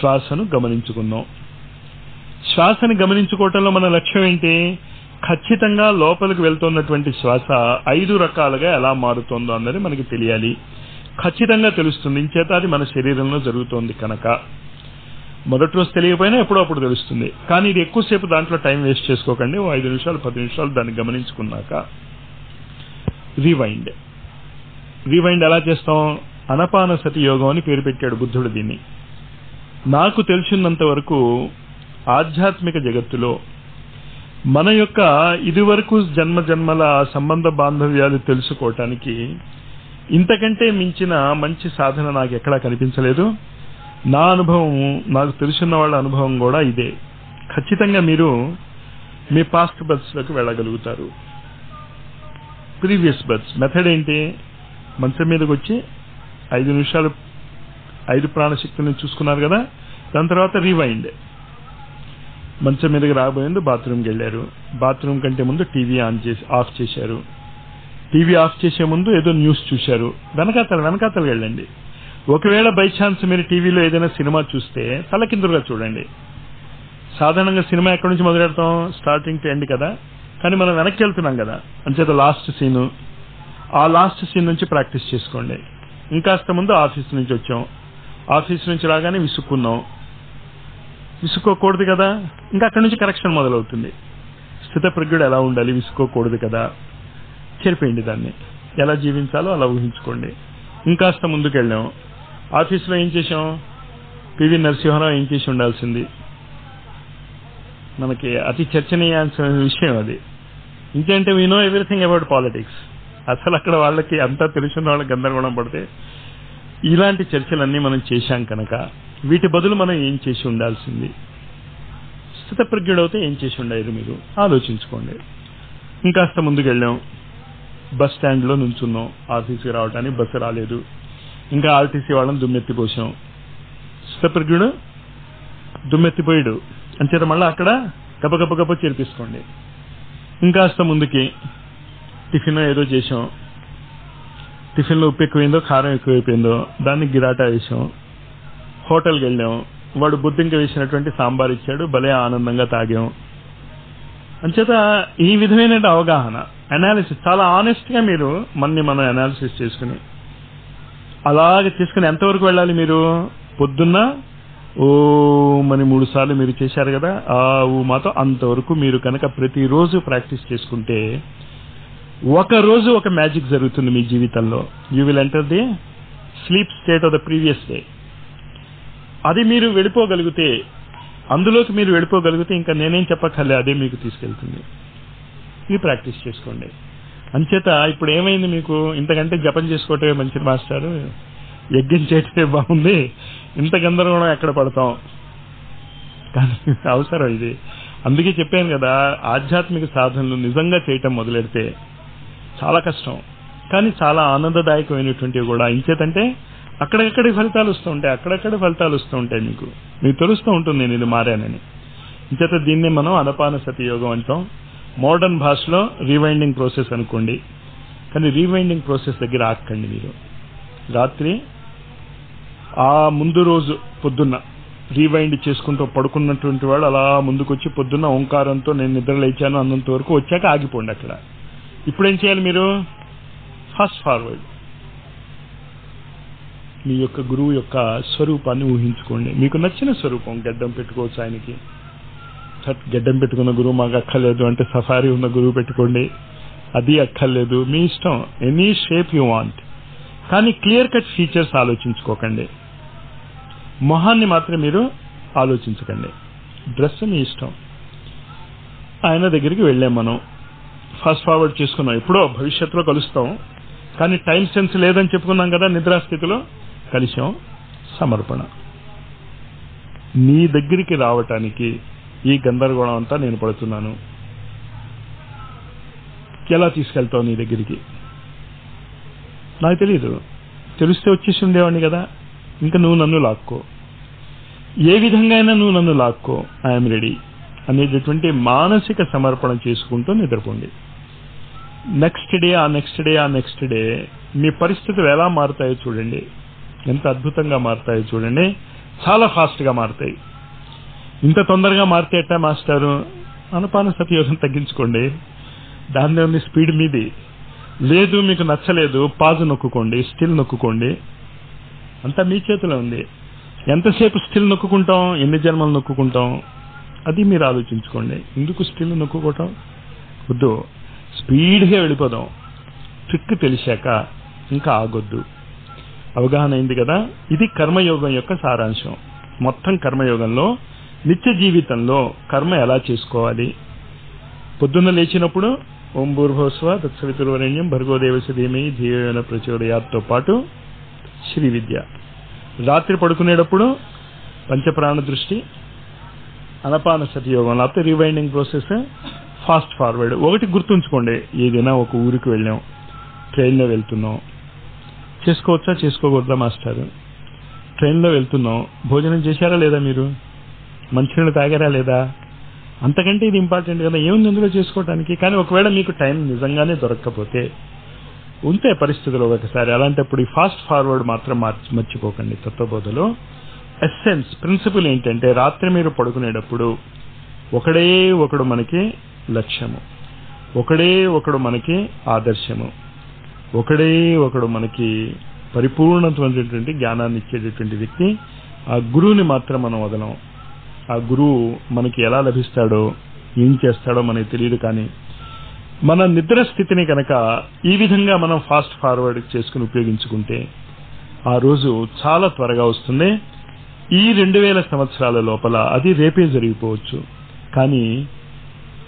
శ్వాసను గమనించుకున్నాం. శ్వాసని గమనించుకోవటంలో మన లక్ష్యం ఏంటి? ఖచ్చితంగా లోపలికి వెళ్తున్నటువంటి శ్వాస ఐదు రకాలుగా ఎలా మారుతుందో అన్నది మనకి తెలియాలి. ఖచ్చితంగా తెలుస్తుంది. ఇంచేత అది మన శరీరంలో జరుగుతోంది కనుక. మొదటి రోజు తెలియకపోయినా ఎప్పుడో అప్పుడు తెలుస్తుంది. కానీ ఇది ఎక్కువసేపు దాంట్లో టైం వేస్ట్ చేసుకోకండి. ఓ ఐదు నిమిషాలు పది నిమిషాలు దాన్ని గమనించుకున్నాక. రీవైండ్ రీవైండ్ ఎలా చేస్తాం? అనపాన సతి యోగం అని పేరు పెట్టాడు బుద్ధుడు దీన్ని. నాకు తెలిసినంత వరకు ఆధ్యాత్మిక జగత్తులో మన యొక్క ఇదివరకు జన్మ జన్మల సంబంధ బాంధవ్యాలు తెలుసుకోవటానికి ఇంతకంటే మించిన మంచి సాధన నాకు ఎక్కడా కనిపించలేదు. నా అనుభవం నాకు తెలుసున్న వాళ్ళ అనుభవం కూడా ఇదే. ఖచ్చితంగా మీరు మీ పాస్ట్ బర్త్స్లోకి వెళ్ళగలుగుతారు. ప్రీవియస్ బర్త్స్ మెథడ్ ఏంటి? మంచం మీదకి వచ్చి ఐదు నిమిషాలు ఐదు ప్రాణశక్తులను చూసుకున్నారు కదా? దాని తర్వాత రీవైండ్ మంచం మీదకి రాబోయేందు బాత్రూమ్కి వెళ్ళారు. బాత్రూమ్ కంటే ముందు టీవీ ఆన్ చేసి ఆఫ్ చేశారు. టీవీ ఆఫ్ చేసే ముందు ఏదో న్యూస్ చూశారు. వెనకాతలు వెనకాతలు వెళ్ళండి. ఒకవేళ బై ఛాన్స్ మీరు టీవీలో ఏదైనా సినిమా చూస్తే తలకిందులుగా చూడండి. సాధారణంగా సినిమా ఎక్కడి నుంచి మొదలెడతాం? స్టార్టింగ్ టు ఎండ్ కదా? కానీ మనం వెనక్కి వెళ్తున్నాం కదా? అంచేత లాస్ట్ సీను ఆ లాస్ట్ సీన్ నుంచి ప్రాక్టీస్ చేసుకోండి. ఇంకాస్త ముందు ఆఫీస్ నుంచి వచ్చాం. ఆఫీస్ నుంచి రాగానే విసుక్కున్నాం. విసుక్కోకూడదు కదా? ఇంకా అక్కడి నుంచి కరెక్షన్ మొదలవుతుంది. స్థితప్రజ్ఞుడు ఎలా ఉండాలి? విసుకోకూడదు కదా? చెరిపేయండి దాన్ని. ఎలా జీవించాలో అలా ఊహించుకోండి. ఇంకాస్త ముందుకెళ్ళాం. ఆఫీస్లో ఏం చేసాం పివి నరసింహారావు ఏం చేసి ఉండాల్సింది? మనకి అతి చర్చనీయాల్సిన విషయం అది. ఇంకేంటే we know everything about politics అసలు అక్కడ వాళ్ళకి అంతా తెలిసిన వాళ్ళకి గందరగోళం పడితే ఇలాంటి చర్చలన్నీ మనం చేశాం కనుక. వీటి బదులు మనం ఏం చేసి ఉండాల్సింది? స్థితప్రజ్ఞుడవుతే ఏం చేసి ఉండాలి మీరు? ఆలోచించుకోండి. ఇంకాస్త ముందుకు వెళ్ళాం బస్ స్టాండ్లో నుంచున్నాం. ఆర్టీసీ రావడానికి బస్సు రాలేదు. ఇంకా ఆర్టీసీ వాళ్ళని దుమ్మెత్తిపోసాం స్థితప్రజ్ఞుడు దుమ్మెత్తిపోయాడు. అంచేత మళ్ళీ అక్కడ గబగబ గబ చేర్పిసుకోండి. ఇంకాస్త ముందుకి టిఫిన్ ఏదో చేసాం టిఫిన్లో ఉప్పు ఎక్కువైందో కారం ఎక్కువైపోయిందో దాన్ని గిరాటా వేసాం హోటల్కి వెళ్ళాం. వాడు బుద్ధింక వేసినటువంటి సాంబార్ ఇచ్చాడు. భలే ఆనందంగా తాగాం. అంచేత ఈ విధమైన అవగాహన అనాలిసిస్ చాలా ఆనెస్ట్గా మీరు మన్ని మనం అనాలిసిస్ చేసుకుని అలాగే తీసుకుని ఎంతవరకు వెళ్ళాలి మీరు? పొద్దున్న ఓ మరి మూడు సార్లు మీరు చేశారు కదా ఆ ఊ మాతో అంతవరకు మీరు కనుక ప్రతిరోజు ప్రాక్టీస్ చేసుకుంటే ఒక రోజు ఒక మ్యాజిక్ జరుగుతుంది మీ జీవితంలో. You will enter the sleep state of the previous day అది మీరు వెళ్ళిపోగలిగితే అందులోకి మీరు వెళ్ళిపోగలిగితే ఇంకా నేనేం చెప్పక్కర్లే అదే మీకు తీసుకెళ్తుంది. ఈ ప్రాక్టీస్ చేసుకోండి. అంచేత ఇప్పుడు ఏమైంది మీకు? ఇంతకంటే జపం చేసుకోవటమే మంచిది మాస్టారు. యజ్ఞం చేయటమే బాగుంది. ఇంత గందరగోళం ఎక్కడ పడతాం? కానీ అవసరం ఇది. అందుకే చెప్పాను కదా ఆధ్యాత్మిక సాధనలు నిజంగా చేయటం మొదలెడితే చాలా కష్టం. కానీ చాలా ఆనందదాయకమైనటువంటివి కూడా. ఇంచేతంటే అక్కడెక్కడి ఫలితాలు వస్తూ ఉంటాయి? అక్కడెక్కడ ఫలితాలు వస్తూ ఉంటాయి మీకు? మీకు తెలుస్తూ ఉంటుంది నేను ఇది మారానని. ఇంచేత దీన్ని మనం అనపాన సతియోగం అంటాం. మోడర్న్ భాషలో రీవైండింగ్ ప్రాసెస్ అనుకోండి. కానీ రీవైండింగ్ ప్రాసెస్ దగ్గర ఆక్కండి మీరు. రాత్రి ఆ ముందు రోజు పొద్దున్న రీవైండ్ చేసుకుంటూ పడుకున్నటువంటి వాడు అలా ముందుకొచ్చి పొద్దున్న ఓంకారంతో నేను నిద్ర లేచాను అన్నంత వరకు వచ్చాక ఆగిపోండి అక్కడ. ఇప్పుడు ఏం చేయాలి మీరు? ఫాస్ట్ ఫార్వర్డ్ మీ యొక్క గురువు యొక్క స్వరూపాన్ని ఊహించుకోండి. మీకు నచ్చిన స్వరూపం గడ్డం పెట్టుకోవచ్చు ఆయనకి. గడ్డం పెట్టుకున్న గురువు మాకు అక్కర్లేదు అంటే సఫారీ ఉన్న గురువు పెట్టుకోండి. అది అక్కర్లేదు. మీ ఇష్టం. ఎనీ షేప్ యూ వాంట్ కానీ క్లియర్ కట్ ఫీచర్స్ ఆలోచించుకోకండి. మొహాన్ని మాత్రం మీరు ఆలోచించకండి. డ్రెస్ మీ ఇష్టం. ఆయన దగ్గరికి వెళ్ళాం మనం. ఫాస్ట్ ఫార్వర్డ్ చేసుకున్నాం. ఎప్పుడో భవిష్యత్తులో కలుస్తాం. కానీ టైం సెన్స్ లేదని చెప్పుకున్నాం కదా నిద్రాస్థితిలో. కలిసాం సమర్పణ. నీ దగ్గరికి రావటానికి ఈ గందరగోళం అంతా నేను పడుతున్నాను. ఎలా తీసుకెళ్తావు నీ దగ్గరికి? నాకు తెలియదు తెలిస్తే వచ్చేసి ఉండేవాడిని కదా. ఇంకా నువ్వు నన్ను లాక్కో. ఏ విధంగా అయినా నువ్వు నన్ను లాక్కో. ఐఎమ్ రెడీ అనేటటువంటి మానసిక సమర్పణ చేసుకుంటూ నిద్రపోండి. నెక్స్ట్ డే ఆ నెక్స్ట్ డే ఆ నెక్స్ట్ డే మీ పరిస్థితులు ఎలా మారుతాయో చూడండి. ఎంత అద్భుతంగా మారుతాయి చూడండి. చాలా ఫాస్ట్గా మారుతాయి. ఇంత తొందరగా మారితే ఎట్టా మాస్టారు? అనుపాన సతయోగం తగ్గించుకోండి. దాని ఉంది స్పీడ్ మీది. లేదు మీకు నచ్చలేదు పాజు నొక్కుకోండి స్టిల్ నొక్కుకోండి. అంతా మీ చేతిలో ఉంది. ఎంతసేపు స్టిల్ నొక్కుంటాం ఎన్ని జన్మలు నొక్కుంటాం అది మీరు ఆలోచించుకోండి. ఎందుకు స్టిల్ నొక్కుకోవటం? వద్దు. స్పీడ్గా వెళ్ళిపోదాం. ట్రిక్ తెలిసాక ఇంకా ఆగొద్దు. అవగాహన అయింది కదా? ఇది కర్మయోగం యొక్క సారాంశం. మొత్తం కర్మయోగంలో నిత్య జీవితంలో కర్మ ఎలా చేసుకోవాలి? పొద్దున్న లేచినప్పుడు ఓం భూర్భోస్వ తత్సవితుర్వరణ్యం భర్గోదేవసి ధీమై ధీయోన ప్రచోదయాతో పాటు శ్రీ విద్య. రాత్రి పడుకునేటప్పుడు పంచప్రాణ దృష్టి అనపాన సతియోగం లేకపోతే రివైండింగ్ ప్రాసెస్ ఫాస్ట్ ఫార్వర్డ్. ఒకటి గుర్తుంచుకోండి ఏదైనా ఒక ఊరికి వెళ్ళాం ట్రైన్లో వెళ్తున్నాం చేసుకోవచ్చా? చేసుకోకూడదా మాస్టర్? ట్రైన్లో వెళ్తున్నాం. భోజనం చేశారా లేదా మీరు? మంచినీళ్ళు తాగారా లేదా? అంతకంటే ఇది ఇంపార్టెంట్ కదా. ఏముంది ఇందులో చేసుకోవడానికి కానీ ఒకవేళ మీకు టైం నిజంగానే దొరక్కపోతే ఉంటే పరిస్థితులు ఒకసారి. అలాంటప్పుడు ఈ ఫాస్ట్ ఫార్వర్డ్ మాత్రం మార్చి మర్చిపోకండి. తత్వబోధలో ఎస్సెన్స్ ప్రిన్సిపల్ ఏంటంటే రాత్రి మీరు పడుకునేటప్పుడు ఒకడే ఒకడు మనకి లక్ష్యము. ఒకడే ఒకడు మనకి ఆదర్శము. ఒకడే ఒకడు మనకి పరిపూర్ణమైనటువంటి జ్ఞానాన్ని ఇచ్చేటటువంటి వ్యక్తి. ఆ గురువుని మాత్రం మనం వదలం. ఆ గురువు మనకి ఎలా లభిస్తాడో ఏం చేస్తాడో మనకి తెలియదు కానీ మన నిద్ర స్థితిని కనుక ఈ విధంగా మనం ఫాస్ట్ ఫార్వర్డ్ చేసుకుని ఉపయోగించుకుంటే ఆ రోజు చాలా త్వరగా వస్తుంది. ఈ రెండు వేల సంవత్సరాల లోపల అది రేపే జరిగిపోవచ్చు. కానీ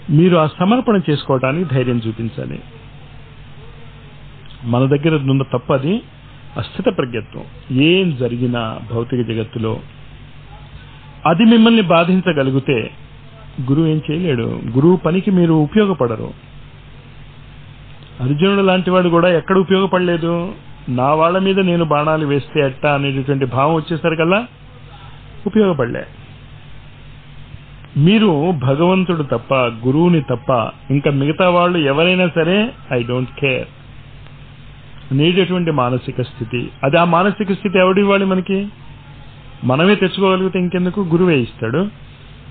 మీరు ఆ సమర్పణ చేసుకోవడానికి ధైర్యం చూపించాలి. మన దగ్గర ఉన్న తప్పది అస్థిత ప్రజ్ఞత్వం. ఏం జరిగినా భౌతిక జగత్తులో అది మిమ్మల్ని బాధించగలిగితే గురువు ఏం చేయలేడు. గురువు పనికి మీరు ఉపయోగపడరు. అర్జునుడు లాంటి వాడు కూడా ఎక్కడ ఉపయోగపడలేదు. నా వాళ్ళ మీద నేను బాణాలు వేస్తే ఎట్టా అనేటటువంటి భావం వచ్చేసరికల్లా ఉపయోగపడలే. మీరు భగవంతుడు తప్ప గురువుని తప్ప ఇంకా మిగతా వాళ్ళు ఎవరైనా సరే ఐ డోంట్ కేర్ నీడేటువంటి మానసిక స్థితి. అది ఆ మానసిక స్థితి ఎవడు ఇవ్వాలి మనకి? మనమే తెచ్చుకోగలిగితే ఇంకెందుకు? గురువే ఇస్తాడు.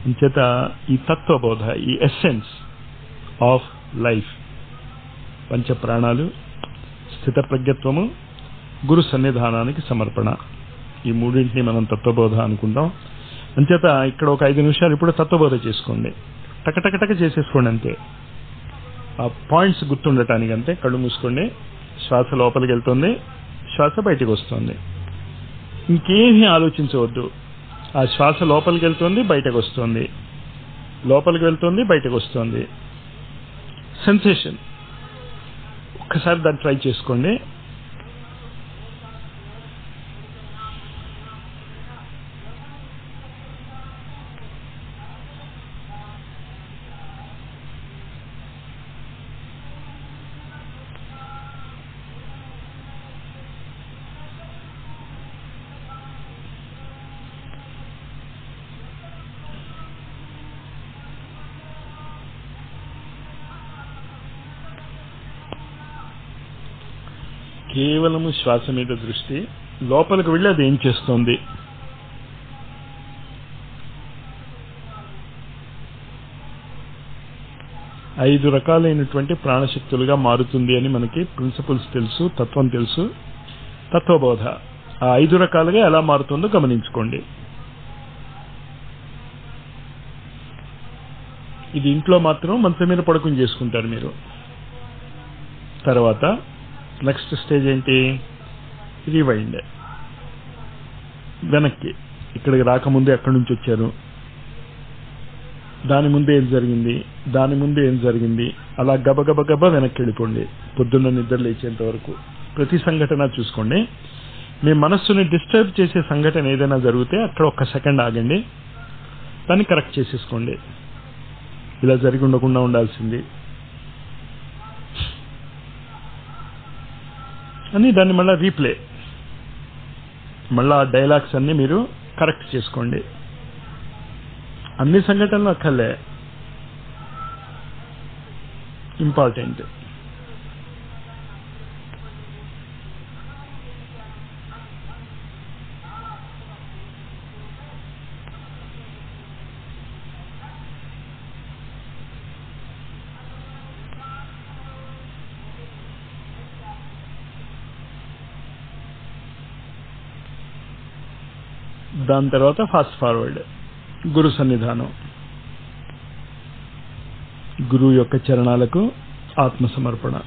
ఇంచేత ఈ తత్వబోధ ఈ ఎస్సెన్స్ ఆఫ్ లైఫ్ పంచ ప్రాణాలు స్థిత ప్రజ్ఞత్వము గురు సన్నిధానానికి సమర్పణ. ఈ మూడింటిని మనం తత్వబోధ అనుకుంటాం అంచేత ఇక్కడ ఒక ఐదు నిమిషాలు ఇప్పుడు తత్వబోధ చేసుకోండి. టకటకటక చేసేసుకోండి అంతే. ఆ పాయింట్స్ గుర్తుండటానికి అంతే. కళ్ళు మూసుకోండి. శ్వాస లోపలికి వెళ్తుంది శ్వాస బయటికి వస్తుంది. ఇంకేమీ ఆలోచించవద్దు. ఆ శ్వాస లోపలికి వెళ్తుంది బయటకు వస్తుంది. లోపలికి వెళ్తుంది బయటకు వస్తుంది. సెన్సేషన్ ఒక్కసారి దాన్ని ట్రై చేసుకోండి కేవలము శ్వాస మీద దృష్టి లోపలికి వెళ్ళి అది ఏం చేస్తుంది? ఐదు రకాలైనటువంటి ప్రాణశక్తులుగా మారుతుంది అని మనకి ప్రిన్సిపల్స్ తెలుసు తత్వం తెలుసు. తత్వబోధ. ఆ ఐదు రకాలుగా ఎలా మారుతుందో గమనించుకోండి. ఇది ఇంట్లో మాత్రం మంచం మీద పడుకుని చేసుకుంటారు మీరు. తర్వాత నెక్స్ట్ స్టేజ్ ఏంటి? రీవైండ్ వెనక్కి. ఇక్కడికి రాకముందే ఎక్కడి నుంచి వచ్చారు? దాని ముందు ఏం జరిగింది? దాని ముందు ఏం జరిగింది? అలా గబగబ గబ వెనక్కి వెళ్ళిపోండి. పొద్దున్న నిద్ర లేచేంత వరకు. ప్రతి సంఘటన చూసుకోండి. మీ మనస్సుని డిస్టర్బ్ చేసే సంఘటన ఏదైనా జరిగితే అక్కడ ఒక్క సెకండ్ ఆగండి. దాన్ని కరెక్ట్ చేసేసుకోండి. ఇలా జరిగి ఉండకుండా ఉండాల్సింది. అని దాన్ని మళ్ళీ రీప్లే మళ్ళీ ఆ డైలాగ్స్ అన్ని మీరు కరెక్ట్ చేసుకోండి. అన్ని సంఘటనలు అక్కర్లే. ఇంపార్టెంట్ దాని తర్వాత ఫాస్ట్ ఫార్వర్డ్ గురు సన్నిధానం. గురువు యొక్క చరణాలకు ఆత్మ సమర్పణ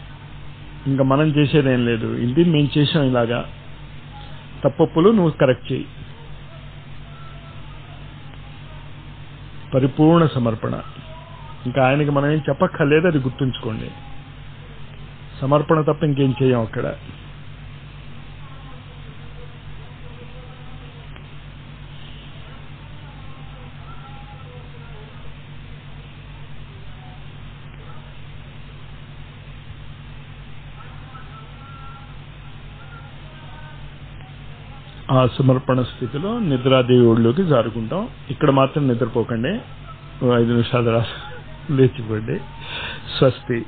ఇంకా మనం చేసేదేం లేదు. ఇది మేము చేసాం ఇలాగా. తప్పప్పులు నువ్వు కరెక్ట్ చేయి. పరిపూర్ణ సమర్పణ. ఇంకా ఆయనకి మనం ఏం చెప్పక్కర్లేదు అది గుర్తుంచుకోండి. సమర్పణ తప్ప ఇంకేం చేయం అక్కడ. సమర్పణ స్థితిలో నిద్రాదేవుడిలోకి జారుకుంటాం. ఇక్కడ మాత్రం నిద్రపోకండి. ఐదు నిమిషాలు రా. లేచిపోండి. స్వస్తి.